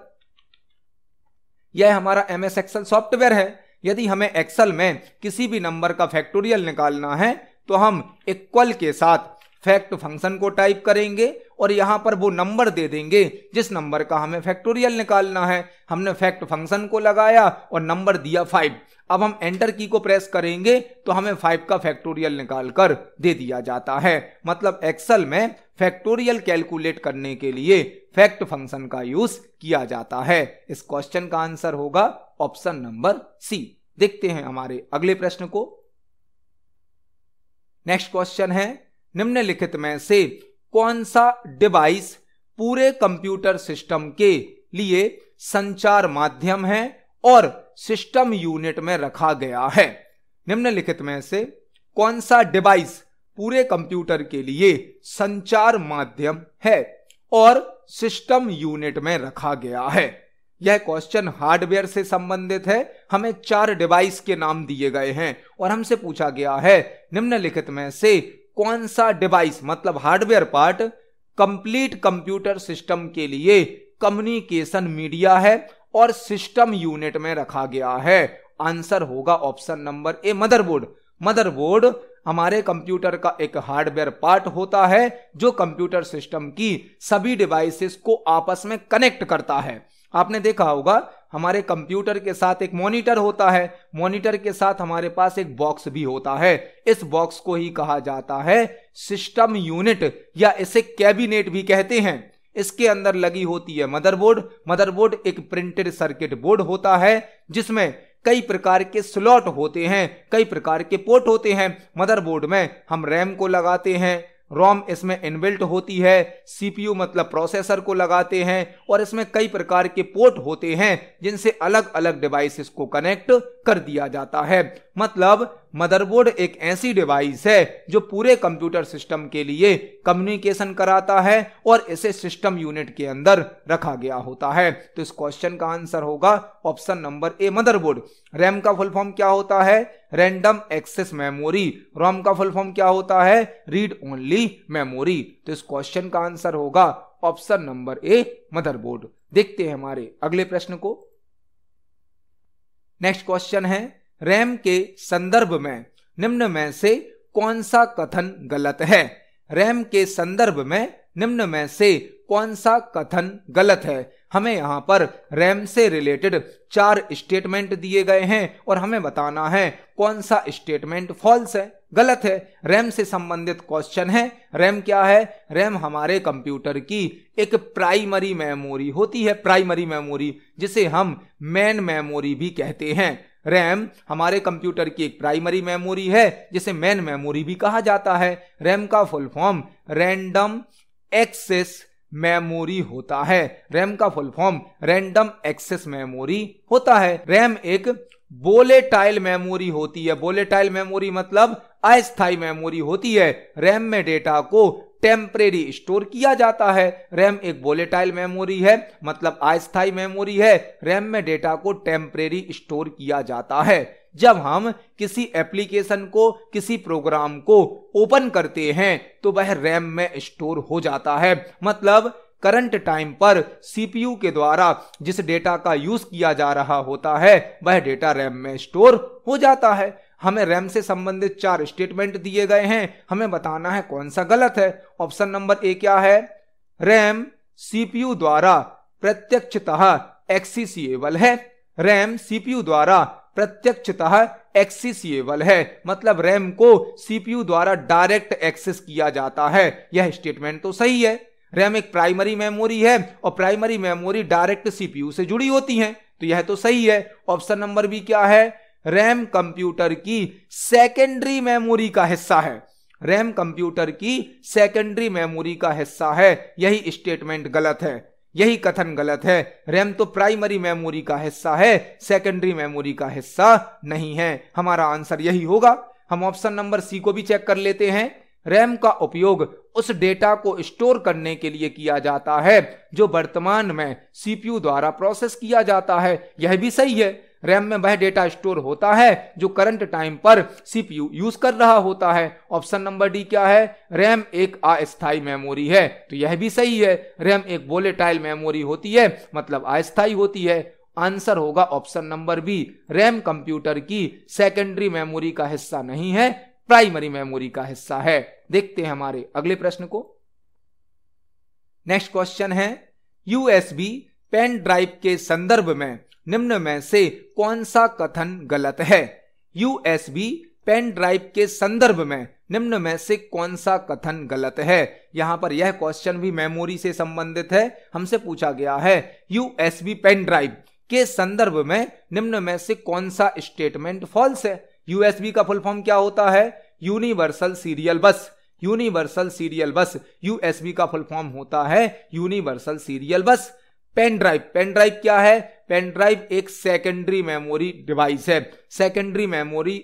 यह हमारा एम एस एक्सल सॉफ्टवेयर है। यदि हमें एक्सल में किसी भी नंबर का फैक्टोरियल निकालना है तो हम इक्वल के साथ फैक्ट फ़ंक्शन को टाइप करेंगे और यहाँ पर वो नंबर दे देंगे। जिस नंबर का हमें फैक्टोरियल निकालना है, हमने फैक्ट फ़ंक्शन को लगाया और नंबर दिया फाइव अब हम एंटर की को प्रेस करेंगे तो हमें फाइव का फैक्टोरियल निकाल कर दे दिया जाता है। मतलब एक्सल में फैक्टोरियल कैलकुलेट करने के लिए फैक्ट फ़ंक्शन का यूज़ किया जाता है। इस क्वेश्चन का आंसर होगा ऑप्शन नंबर सी देखते हैं हमारे अगले प्रश्न को। नेक्स्ट क्वेश्चन है निम्नलिखित में से कौन सा डिवाइस पूरे कंप्यूटर सिस्टम के लिए संचार माध्यम है और सिस्टम यूनिट में रखा गया है? निम्नलिखित में से कौन सा डिवाइस पूरे कंप्यूटर के लिए संचार माध्यम है और सिस्टम यूनिट में रखा गया है? यह क्वेश्चन हार्डवेयर से संबंधित है। हमें चार डिवाइस के नाम दिए गए हैं और हमसे पूछा गया है। निम्नलिखित में से कौन सा डिवाइस मतलब hardware part complete computer system के लिए कम्युनिकेशन मीडिया है और सिस्टम यूनिट में रखा गया है? आंसर होगा option number A motherboard motherboard हमारे कंप्यूटर का एक हार्डवेयर पार्ट होता है जो कंप्यूटर सिस्टम की सभी डिवाइसेस को आपस में कनेक्ट करता है। आपने देखा होगा हमारे कंप्यूटर के साथ एक मॉनिटर होता है। मॉनिटर के साथ हमारे पास एक बॉक्स भी होता है। इस बॉक्स को ही कहा जाता है सिस्टम यूनिट, या इसे कैबिनेट भी कहते हैं। इसके अंदर लगी होती है मदरबोर्ड। मदरबोर्ड एक प्रिंटेड सर्किट बोर्ड होता है, जिसमें कई प्रकार के स्लॉट होते हैं, कई प्रकार के पोर्ट होते हैं। मदरबोर्ड में हम रैम को लगाते हैं रोम इसमें इनबिल्ट होती है, सीपीयू मतलब प्रोसेसर को लगाते हैं और इसमें कई प्रकार के पोर्ट होते हैं जिनसे अलग अलग डिवाइसेस को कनेक्ट कर दिया जाता है। मतलब मदरबोर्ड एक ऐसी डिवाइस है जो पूरे कंप्यूटर सिस्टम के लिए कम्युनिकेशन कराता है और इसे सिस्टम यूनिट के अंदर रखा गया होता है। तो इस क्वेश्चन का आंसर होगा option number A, motherboard. RAM का फुल फॉर्म क्या होता है? Random access memory. रोम का फुल फॉर्म क्या होता है? Read only memory. तो इस क्वेश्चन का आंसर होगा ऑप्शन नंबर ए, मदरबोर्ड। देखते हैं हमारे अगले प्रश्न को। नेक्स्ट क्वेश्चन है रैम के संदर्भ में, निम्न में से कौन सा कथन गलत है? रैम के संदर्भ में, निम्न में से कौन सा कथन गलत है? हमें यहाँ पर रैम से रिलेटेड चार स्टेटमेंट दिए गए हैं और हमें बताना है कौन सा स्टेटमेंट फॉल्स है, गलत है। रैम से संबंधित क्वेश्चन है, रैम क्या है? रैम हमारे कंप्यूटर की एक प्राइमरी मेमोरी होती है, प्राइमरी मेमोरी, जिसे हम मेन मेमोरी भी कहते हैं। रैम हमारे कंप्यूटर की एक प्राइमरी मेमोरी है, जिसे मेन मेमोरी भी कहा जाता है। रैम का full form random access memory होता है। रैम का full form random access memory होता है। रैम एक बोलेटाइल मेमोरी होती है। बोलेटाइल मेमोरी मतलब अस्थाई मेमोरी होती है। रैम में डेटा को टेम्परेरी स्टोर किया जाता है। रैम एक बोलेटाइल मेमोरी है मतलब अस्थाई मेमोरी है। रैम में डेटा को टेम्परेरी स्टोर किया जाता है। जब हम किसी एप्लीकेशन को, किसी प्रोग्राम को ओपन करते हैं तो वह रैम में स्टोर हो जाता है। मतलब करंट टाइम पर सीपीयू के द्वारा जिस डेटा का यूज़ किया जा रहा होता है, वह डेटा रैम में स्टोर हो जाता है। हमें रैम से संबंधित चार स्टेटमेंट दिए गए हैं। हमें बताना है कौन सा गलत है। ऑप्शन नंबर ए क्या है? रैम सीपीयू द्वारा प्रत्यक्षतः एक्सीसीएबल है। रैम सीपीयू द्वारा प्रत्यक्षतः एक्सीसीएबल है। मतलब रैम को सीपीयू द्वारा डायरेक्ट एक्सेस किया जाता है। यह स्टेटमेंट तो सही है। रैम एक प्राइमरी मेमोरी है और प्राइमरी मेमोरी डायरेक्ट सीपीयू से जुड़ी होती है तो यह तो सही है। ऑप्शन नंबर बी क्या है? रैम कंप्यूटर की सेकेंडरी मेमोरी का हिस्सा है। रैम कंप्यूटर की सेकेंडरी मेमोरी का हिस्सा है। यही स्टेटमेंट गलत है। यही कथन गलत है। रैम तो प्राइमरी मेमोरी का हिस्सा है। सेकेंडरी मेमोरी का हिस्सा नहीं है। हमारा आंसर यही होगा। हम ऑप्शन नंबर सी को भी चेक कर लेते हैं। रैम का उपयोग उस डेटा को स्टोर करने के लिए किया जाता है, जो वर्तमान में सीपीयू द्वारा प्रोसेस किया जाता है। यह भी सही है। रैम में वह डेटा स्टोर होता है जो करंट टाइम पर सीपीयू यूज़ कर रहा होता है। ऑप्शन नंबर डी क्या है? रैम एक अस्थाई मेमोरी है। तो यह भी सही है। रैम एक बोलेटाइल मेमोरी होती है मतलब अस्थाई होती है। आंसर होगा option number B. RAM computer की सेकेंडरी मेमोरी का हिस्सा नहीं है, प्राइमरी मेमोरी का हिस्सा है। देखते हैं हमारे अगले प्रश्न को। नेक्स्ट क्वेश्चन है, यूएसबी पेन ड्राइव के संदर्भ में निम्न में से कौन सा कथन गलत है? यूएसबी पेन ड्राइव के संदर्भ में निम्न में से कौन सा कथन गलत है? यहाँ पर यह क्वेश्चन भी मेमोरी से संबंधित है। हमसे पूछा गया है यूएसबी पेन ड्राइव के संदर्भ में निम्न में से कौन सा स्टेटमेंट फॉल्स है? यूएसबी का फुल फॉर्म क्या होता है? Universal serial bus universal serial bus USB का फुल फॉर्म होता है universal serial bus pen drive. Pen drive क्या है? पेन ड्राइव एक सेकेंडरी मेमोरी डिवाइस है। सेकेंडरी मेमोरी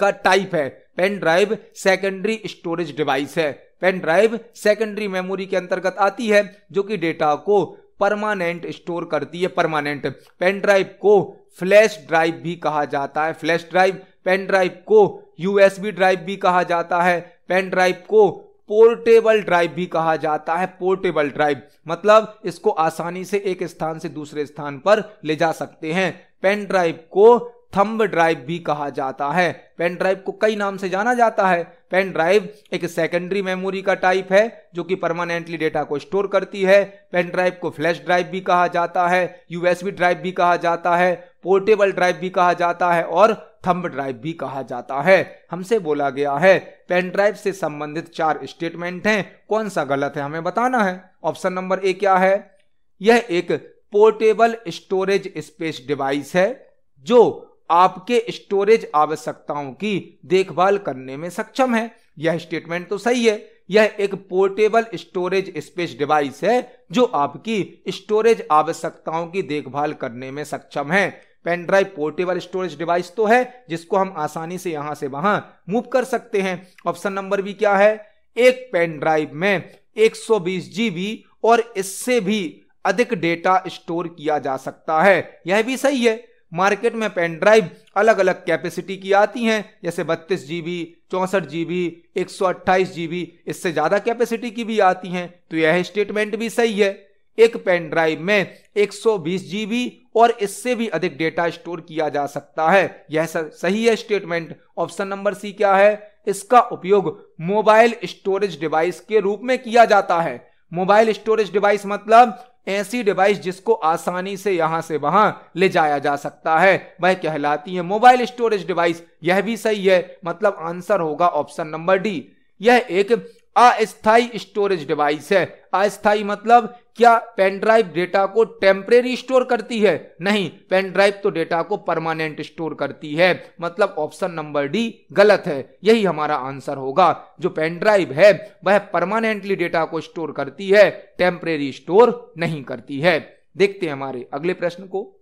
का टाइप है। Pen drive secondary storage device है। पेन ड्राइव सेकेंडरी मेमोरी के अंतर्गत आती है, जो कि डेटा को परमानेंट स्टोर करती है परमानेंट पेन ड्राइव को फ्लैश ड्राइव भी कहा जाता है। फ्लैश ड्राइव पेन ड्राइव को यूएसबी ड्राइव भी कहा जाता है। पेन ड्राइव को पोर्टेबल ड्राइव भी कहा जाता है, पोर्टेबल ड्राइव। मतलब इसको आसानी से एक स्थान से दूसरे स्थान पर ले जा सकते हैं। पेन ड्राइव को थंब ड्राइव भी कहा जाता है। पेन ड्राइव को कई नाम से जाना जाता है। पेन ड्राइव एक सेकेंडरी मेमोरी का टाइप है, जो कि परमानेंटली डेटा को स्टोर करती है। पेन ड्राइव को फ्लैश ड्राइव भी कहा जाता है यूएसबी ड्राइव भी कहा जाता है पोर्टेबल ड्राइव भी कहा जाता है, और थंब ड्राइव भी कहा जाता है। हमसे बोला गया है, पेन ड्राइव से संबंधित चार स्टेटमेंट हैं। कौन सा गलत है हमें बताना है? ऑप्शन नंबर ए क्या है? यह एक पोर्टेबल स्टोरेज स्पेस डिवाइस है, जो आपके स्टोरेज आवश्यकताओं की देखभाल करने में सक्षम है। यह स्टेटमेंट तो सही है। यह एक पोर्टेबल स्टोरेज स्पेस डिवाइस है, जो आपकी स्टोरेज आवश्यकताओं की देखभाल करने में सक्षम है। Pen drive portable storage device तो है, जिसको हम आसानी से यहाँ से वहाँ मूव कर सकते हैं। ऑप्शन नंबर भी क्या है? एक पेन ड्राइव में 120 जीबी और इससे भी अधिक डेटा स्टोर किया जा सकता है। यह भी सही है। मार्केट में पेन ड्राइव अलग अलग कैपेसिटी की आती हैं, जैसे बत्तीस जीबी, चौंसठ जीबी, एक सौ अट्ठाईस जीबी, इससे ज़्यादा कैपेसिटी की भी आती हैं तो यह स्टेटमेंट भी सही है। एक पेन ड्राइव में 120 जीबी और इससे भी अधिक डेटा स्टोर किया जा सकता है। यह सही है स्टेटमेंट ऑप्शन नंबर सी क्या है? इसका उपयोग मोबाइल स्टोरेज डिवाइस के रूप में किया जाता है। मोबाइल स्टोरेज डिवाइस मतलब ऐसी डिवाइस जिसको आसानी से यहाँ से वहाँ ले जाया जा सकता है। वह कहलाती है मोबाइल स्टोरेज डिवाइस यह भी सही है। मतलब आंसर होगा ऑप्शन नंबर डी यह एक अस्थाई स्टोरेज डिवाइस है। अस्थाई मतलब क्या पेन ड्राइव डेटा को टेम्परेरी स्टोर करती है? नहीं पेन ड्राइव तो डेटा को परमानेंट स्टोर करती है। मतलब ऑप्शन नंबर डी गलत है। यही हमारा आंसर होगा। जो पेन ड्राइव है, वह परमानेंटली डेटा को स्टोर करती है टेम्परेरी स्टोर नहीं करती है। देखते हैं हमारे अगले प्रश्न को।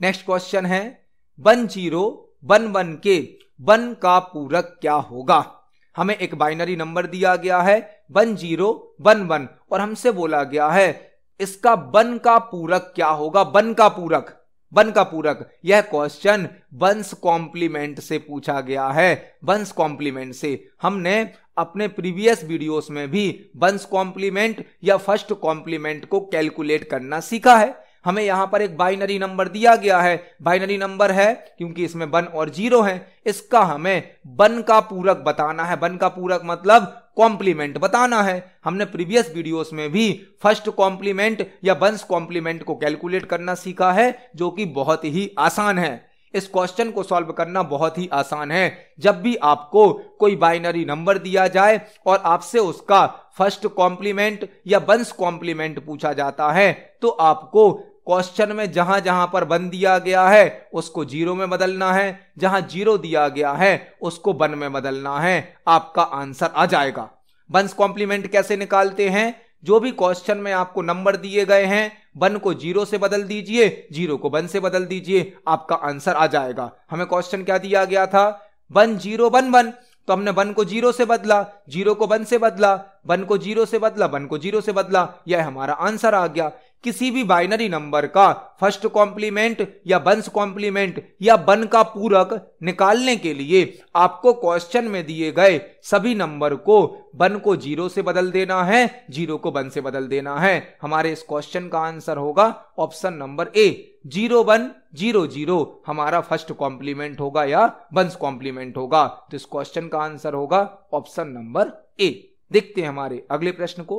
नेक्स्ट क्वेश्चन है, वन ज़ीरो वन वन के वन का पूरक क्या होगा? हमें एक बाइनरी नंबर दिया गया है, वन ज़ीरो वन वन। और हमसे बोला गया है, इसका बन का पूरक क्या होगा? बन का पूरक, बन का पूरक। यह क्वेश्चन वंश कॉम्प्लीमेंट से पूछा गया है। वंश कॉम्प्लीमेंट से हमने अपने प्रीवियस वीडियोस में भी वंश कॉम्प्लीमेंट या फ़र्स्ट कॉम्प्लीमेंट को कैलकुलेट करना सीखा है। हमें यहाँ पर एक बाइनरी नंबर दिया गया है। बाइनरी नंबर है, क्योंकि इसमें वन और ज़ीरो है, इसका हमें वन का पूरक बताना है। वन का पूरक मतलब कॉम्प्लीमेंट बताना है। हमने प्रीवियस वीडियोस में भी फ़र्स्ट कॉम्प्लीमेंट या वंश कॉम्प्लीमेंट को कैलकुलेट करना सीखा है, जो कि बहुत ही आसान है। इस क्वेश्चन को सॉल्व करना बहुत ही आसान है। जब भी आपको कोई बाइनरी नंबर दिया जाए और आपसे उसका फ़र्स्ट कॉम्प्लीमेंट या वंश कॉम्प्लीमेंट पूछा जाता है तो आपको क्वेश्चन में जहाँ जहाँ पर वन दिया गया है, उसको ज़ीरो में बदलना है। जहाँ ज़ीरो दिया गया है, उसको वन में बदलना है। आपका आंसर आ जाएगा। वंश कॉम्प्लीमेंट कैसे निकालते हैं? जो भी क्वेश्चन में आपको नंबर दिए गए हैं, वन को ज़ीरो से बदल दीजिए, ज़ीरो को वन से बदल दीजिए, आपका आंसर आ जाएगा। हमें क्वेश्चन क्या दिया गया था? One zero one one. तो हमने वन को ज़ीरो से बदला, ज़ीरो को वन से बदला, वन को ज़ीरो से बदला, वन को ज़ीरो से बदला, यह हमारा आंसर आ गया। किसी भी बाइनरी नंबर का फ़र्स्ट कॉम्प्लीमेंट या वंश कॉम्प्लीमेंट या वन का पूरक निकालने के लिए आपको क्वेश्चन में दिए गए सभी नंबर को वन को ज़ीरो से बदल देना है, ज़ीरो को वन से बदल देना है। हमारे इस क्वेश्चन का आंसर होगा option number A. Zero one zero zero हमारा फ़र्स्ट कॉम्प्लीमेंट होगा या वंस कॉम्प्लीमेंट होगा। तो इस क्वेश्चन का आंसर होगा ऑप्शन नंबर ए। देखते हैं हमारे अगले प्रश्न को।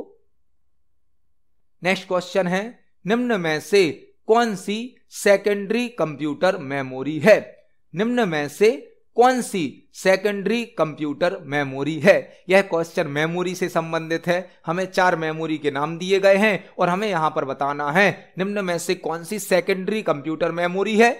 नेक्स्ट क्वेश्चन है, निम्न में से कौन सी सेकेंडरी कंप्यूटर मेमोरी है? निम्न में से कौन सी सेकेंडरी कंप्यूटर मेमोरी है? यह क्वेश्चन मेमोरी से संबंधित है। हमें चार मेमोरी के नाम दिए गए हैं और हमें यहाँ पर बताना है, निम्न में से कौन सी सेकेंडरी कंप्यूटर मेमोरी है?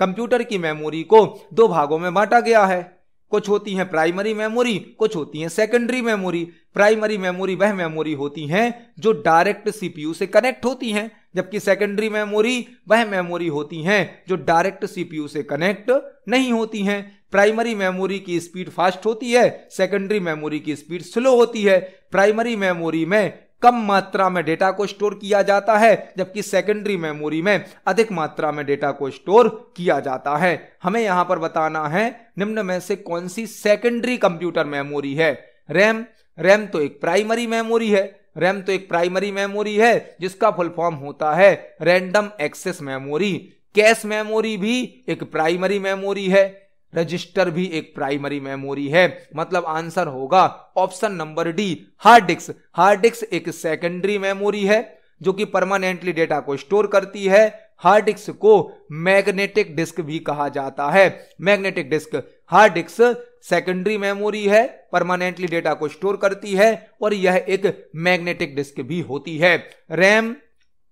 कंप्यूटर की मेमोरी को दो भागों में बांटा गया है। कुछ होती हैं प्राइमरी मेमोरी कुछ होती हैं सेकेंडरी मेमोरी प्राइमरी मेमोरी वह मेमोरी होती हैं जो डायरेक्ट सीपीयू से कनेक्ट होती हैं। जबकि सेकेंडरी मेमोरी वह मेमोरी होती हैं जो डायरेक्ट सीपीयू से कनेक्ट नहीं होती हैं। प्राइमरी मेमोरी की स्पीड फास्ट होती है सेकेंडरी मेमोरी की स्पीड स्लो होती है। प्राइमरी मेमोरी में कम मात्रा में डेटा को स्टोर किया जाता है, जबकि सेकेंडरी मेमोरी में अधिक मात्रा में डेटा को स्टोर किया जाता है। हमें यहाँ पर बताना है, निम्न में से कौन सी सेकेंडरी कंप्यूटर मेमोरी है? रैम रैम तो एक प्राइमरी मेमोरी है रैम तो एक प्राइमरी मेमोरी है, जिसका फुल फॉर्म होता है random access memory. Cache memory भी एक प्राइमरी मेमोरी है, रजिस्टर भी एक प्राइमरी मेमोरी है। मतलब आंसर होगा option number D, hard disk. Hard disk एक सेकेंडरी मेमोरी है, जो कि परमानेंटली डेटा को स्टोर करती है। हार्ड डिस्क को मैग्नेटिक डिस्क भी कहा जाता है। Magnetic disk hard disk secondary memory है परमानेंटली डेटा को स्टोर करती है और यह एक मैग्नेटिक डिस्क भी होती है। रैम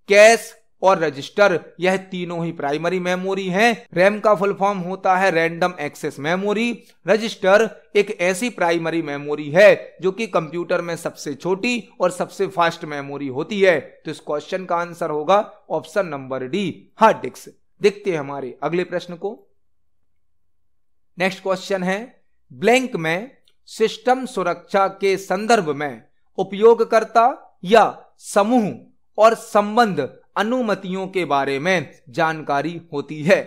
कैश और रजिस्टर यह तीनों ही प्राइमरी मेमोरी हैं। रैम का फुल फॉर्म होता है रैंडम एक्सेस मेमोरी रजिस्टर एक ऐसी प्राइमरी मेमोरी है जो कि कंप्यूटर में सबसे छोटी और सबसे फास्ट मेमोरी होती है। तो इस क्वेश्चन का आंसर होगा option number D hard disk देखते हैं हमारे अगले प्रश्न को। नेक्स्ट क्वेश्चन है ब्लैंक में सिस्टम सुरक्षा के संदर्भ में उपयोगकर्ता या समूह और संबंध अनुमतियों के बारे में जानकारी होती है।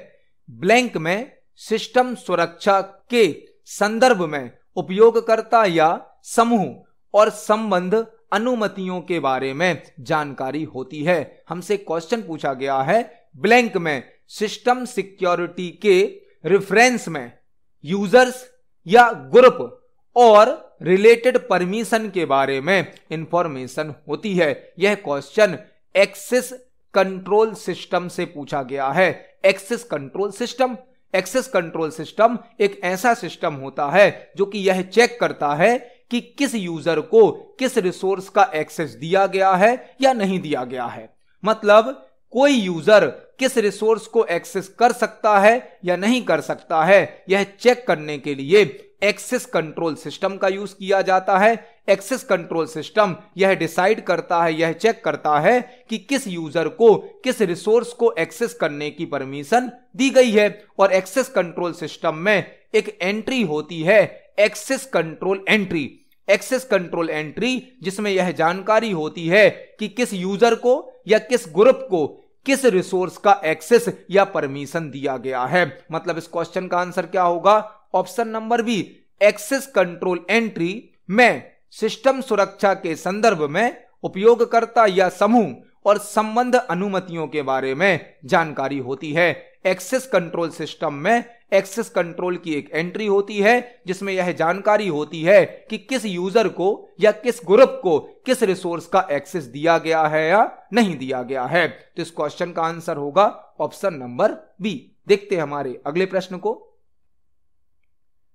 ब्लैंक में सिस्टम सुरक्षा के संदर्भ में उपयोगकर्ता या समूह और संबंध अनुमतियों के बारे में जानकारी होती है। हमसे क्वेश्चन पूछा गया है ब्लैंक में सिस्टम सिक्योरिटी के रेफरेंस में यूज़र्स या ग्रुप और रिलेटेड परमिशन के बारे में इंफॉर्मेशन होती है। यह क्वेश्चन एक्सेस कंट्रोल सिस्टम से पूछा गया है। Access control system access control system एक ऐसा सिस्टम होता है जो कि यह चेक करता है कि किस यूज़र को किस रिसोर्स का एक्सेस दिया गया है या नहीं दिया गया है। मतलब कोई यूज़र किस रिसोर्स को एक्सेस कर सकता है या नहीं कर सकता है, यह चेक करने के लिए एक्सेस कंट्रोल सिस्टम का यूज़ किया जाता है। एक्सेस कंट्रोल सिस्टम यह डिसाइड करता है, यह चेक करता है कि किस यूज़र को, किस रिसोर्स को एक्सेस करने की परमिशन दी गई है। और एक्सेस कंट्रोल सिस्टम में एक एंट्री होती है, access control entry. Access control entry, जिसमें यह जानकारी होती है कि किस यूज़र को या किस ग्रुप को किस रिसोर्स का एक्सेस या परमिशन दिया गया है। मतलब इस क्वेश्चन का आंसर क्या होगा? Option number B, access control entry में सिस्टम सुरक्षा के संदर्भ में उपयोगकर्ता या समूह और संबंध अनुमतियों के बारे में जानकारी होती है। एक्सेस कंट्रोल सिस्टम में एक्सेस कंट्रोल की एक एंट्री होती है, जिसमें यह जानकारी होती है कि किस यूज़र को या किस ग्रुप को किस रिसोर्स का एक्सेस दिया गया है या नहीं दिया गया है। तो इस क्वेश्चन का आंसर होगा ऑप्शन नंबर बी। देखते हैं हमारे अगले प्रश्न को।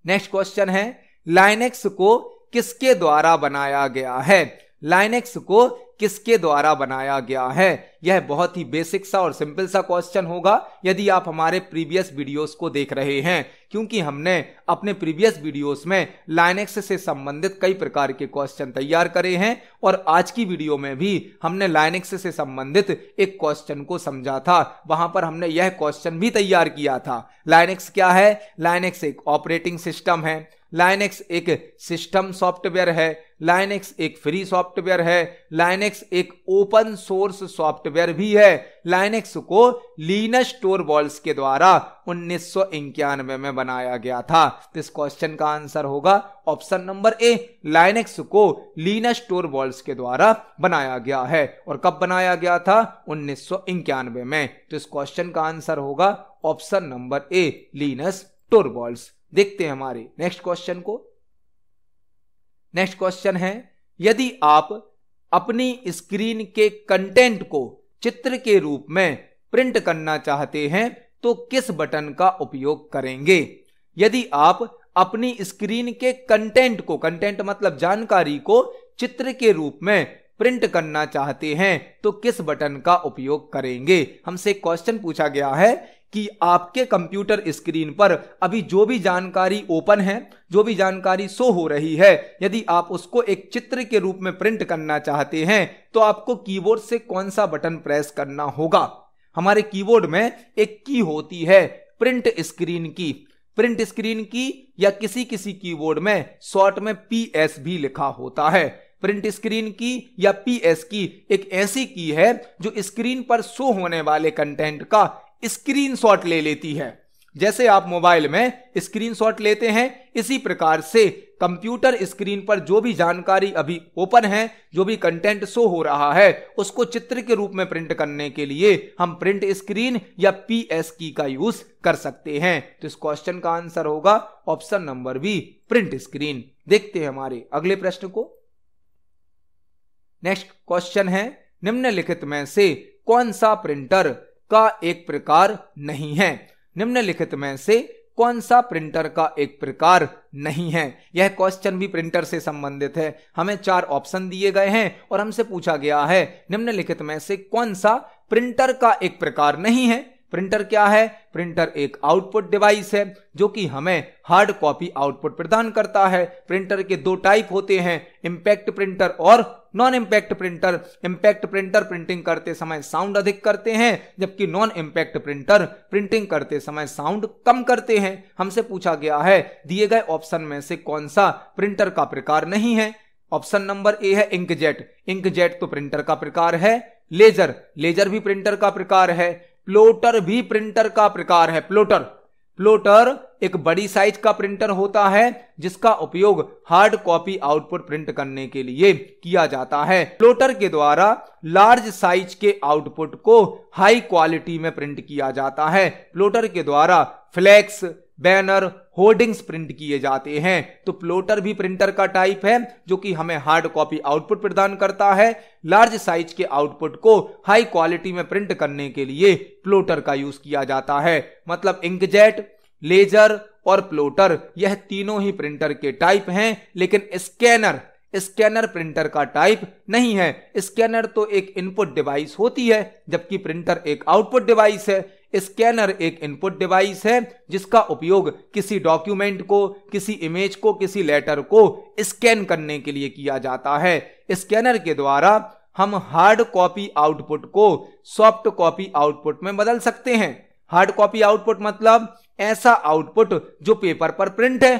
नेक्स्ट क्वेश्चन है लाइनेक्स को किसके द्वारा बनाया गया है? लाइनेक्स को किसके द्वारा बनाया गया है? यह बहुत ही बेसिक सा और सिंपल सा क्वेश्चन होगा, यदि आप हमारे प्रीवियस वीडियोस को देख रहे हैं। क्योंकि हमने अपने प्रीवियस वीडियोस में लाइनेक्स से संबंधित कई प्रकार के क्वेश्चन तैयार करे हैं, और आज की वीडियो में भी हमने लाइनेक्स से संबंधित एक क्वेश्चन को समझा था। वहाँ पर हमने यह क्वेश्चन भी तैयार किया था। लाइनेक्स क्या है? लाइनेक्स एक ऑपरेटिंग सिस्टम है। लाइनेक्स एक सिस्टम सॉफ्टवेयर है। लाइनेक्स एक फ्री सॉफ्टवेयर है लाइनेक्स एक ओपन सोर्स सॉफ्टवेयर भी है। लाइनेक्स को लीनस स्टोर बॉल्स के द्वारा उन्नीस में बनाया गया था। तो इस क्वेश्चन का आंसर होगा ऑप्शन नंबर ए लाइनेक्स को लीनस स्टोर बॉल्स के द्वारा बनाया गया है। और कब बनाया गया था? उन्नीस सौ इक्यानवे में। तो इस क्वेश्चन का आंसर होगा option number A Linus Torvalds देखते हैं हमारे नेक्स्ट क्वेश्चन को। नेक्स्ट क्वेश्चन है, यदि आप अपनी स्क्रीन के कंटेंट को चित्र के रूप में प्रिंट करना चाहते हैं तो किस बटन का उपयोग करेंगे? यदि आप अपनी स्क्रीन के कंटेंट को कंटेंट मतलब जानकारी को चित्र के रूप में प्रिंट करना चाहते हैं तो किस बटन का उपयोग करेंगे? हमसे क्वेश्चन पूछा गया है कि आपके कंप्यूटर स्क्रीन पर अभी जो भी जानकारी ओपन है, जो भी जानकारी शो हो रही है, यदि आप उसको एक चित्र के रूप में प्रिंट करना चाहते हैं तो आपको कीबोर्ड से कौन सा बटन प्रेस करना होगा? हमारे कीबोर्ड में एक की होती है, print screen key. Print screen key या किसी किसी कीबोर्ड में, शॉर्ट में पी एस भी लिखा होता है। प्रिंट स्क्रीन की या पी एस की एक ऐसी की है, जो स्क्रीन पर शो होने वाले कंटेंट का स्क्रीनशॉट ले लेती है। जैसे आप मोबाइल में स्क्रीनशॉट लेते हैं, इसी प्रकार से कंप्यूटर स्क्रीन पर जो भी जानकारी अभी ओपन है, जो भी कंटेंट शो हो रहा है, उसको चित्र के रूप में प्रिंट करने के लिए हम प्रिंट स्क्रीन या पी एस की का यूज़ कर सकते हैं। तो इस क्वेश्चन का आंसर होगा option number B, print screen. देखते हैं हमारे अगले प्रश्न को। नेक्स्ट क्वेश्चन है, निम्नलिखित में से कौन सा प्रिंटर का एक प्रकार नहीं है। निम्नलिखित में से कौन सा प्रिंटर का एक प्रकार नहीं है? यह क्वेश्चन भी प्रिंटर से संबंधित है। हमें चार ऑप्शन दिए गए हैं और हमसे पूछा गया है, निम्नलिखित में से कौन सा प्रिंटर का एक प्रकार नहीं है? प्रिंटर क्या है? प्रिंटर एक आउटपुट डिवाइस है, जो कि हमें हार्ड कॉपी आउटपुट प्रदान करता है। प्रिंटर के दो टाइप होते हैं इंपैक्ट प्रिंटर और non impact printer. Impact printer printing करते समय साउंड अधिक करते हैं, जबकि नॉन इम्पैक्ट प्रिंटर प्रिंटिंग करते समय साउंड कम करते हैं। हमसे पूछा गया है, दिए गए ऑप्शन में से कौन सा प्रिंटर का प्रकार नहीं है? ऑप्शन नंबर ए है इंकजेट। इंकजेट तो प्रिंटर का प्रकार है, लेजर। लेजर भी प्रिंटर का प्रकार है। प्लोटर भी प्रिंटर का प्रकार है। प्लोटर। प्लोटर एक बड़ी साइज़ का प्रिंटर होता है, जिसका उपयोग हार्ड कॉपी आउटपुट प्रिंट करने के लिए किया जाता है। प्लोटर के द्वारा लार्ज साइज़ के आउटपुट को हाई क्वालिटी में प्रिंट किया जाता है। प्लोटर के द्वारा फ्लैक्स बैनर होर्डिंग्स प्रिंट किए जाते हैं। तो प्लोटर भी प्रिंटर का टाइप है, जो कि हमें हार्ड कॉपी आउटपुट प्रदान करता है। लार्ज साइज़ के आउटपुट को हाई क्वालिटी में प्रिंट करने के लिए प्लोटर का यूज़ किया जाता है। मतलब इंकजेट लेजर और प्लोटर, यह तीनों ही प्रिंटर के टाइप हैं, लेकिन स्कैनर स्कैनर प्रिंटर का टाइप नहीं है। स्कैनर तो एक इनपुट डिवाइस होती है, जबकि प्रिंटर एक आउटपुट डिवाइस है। स्कैनर एक इनपुट डिवाइस है, जिसका उपयोग किसी डॉक्यूमेंट को, किसी इमेज को, किसी लेटर को स्कैन करने के लिए किया जाता है। स्कैनर के द्वारा हम हार्ड कॉपी आउटपुट को सॉफ्ट कॉपी आउटपुट में बदल सकते हैं। हार्ड कॉपी आउटपुट मतलब ऐसा आउटपुट जो पेपर पर प्रिंट है।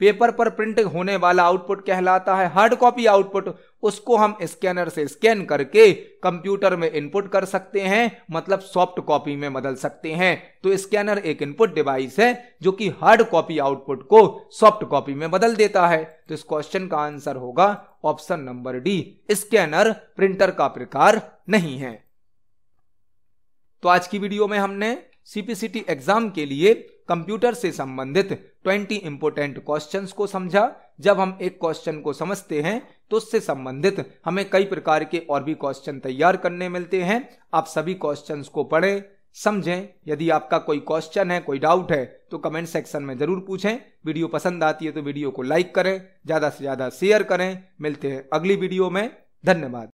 पेपर पर प्रिंट होने वाला आउटपुट कहलाता है हार्ड कॉपी आउटपुट। उसको हम स्कैनर से स्कैन करके कंप्यूटर में इनपुट कर सकते हैं मतलब सॉफ्ट कॉपी में बदल सकते हैं। तो स्कैनर एक इनपुट डिवाइस है, जो कि हार्ड कॉपी आउटपुट को सॉफ्ट कॉपी में बदल देता है। तो इस क्वेश्चन का आंसर होगा option number D, scanner printer का प्रकार नहीं है। तो आज की वीडियो में हमने सीपीसीटी एग्ज़ाम के लिए कंप्यूटर से संबंधित 20 इंपोर्टेंट क्वेश्चंस को समझा। जब हम एक क्वेश्चन को समझते हैं तो उससे संबंधित हमें कई प्रकार के और भी क्वेश्चन तैयार करने मिलते हैं। आप सभी क्वेश्चन को पढ़ें, समझें। यदि आपका कोई क्वेश्चन है, कोई डाउट है तो कमेंट सेक्शन में ज़रूर पूछें। वीडियो पसंद आती है तो वीडियो को लाइक करें, ज़्यादा से ज़्यादा शेयर करें। मिलते हैं अगली वीडियो में। धन्यवाद।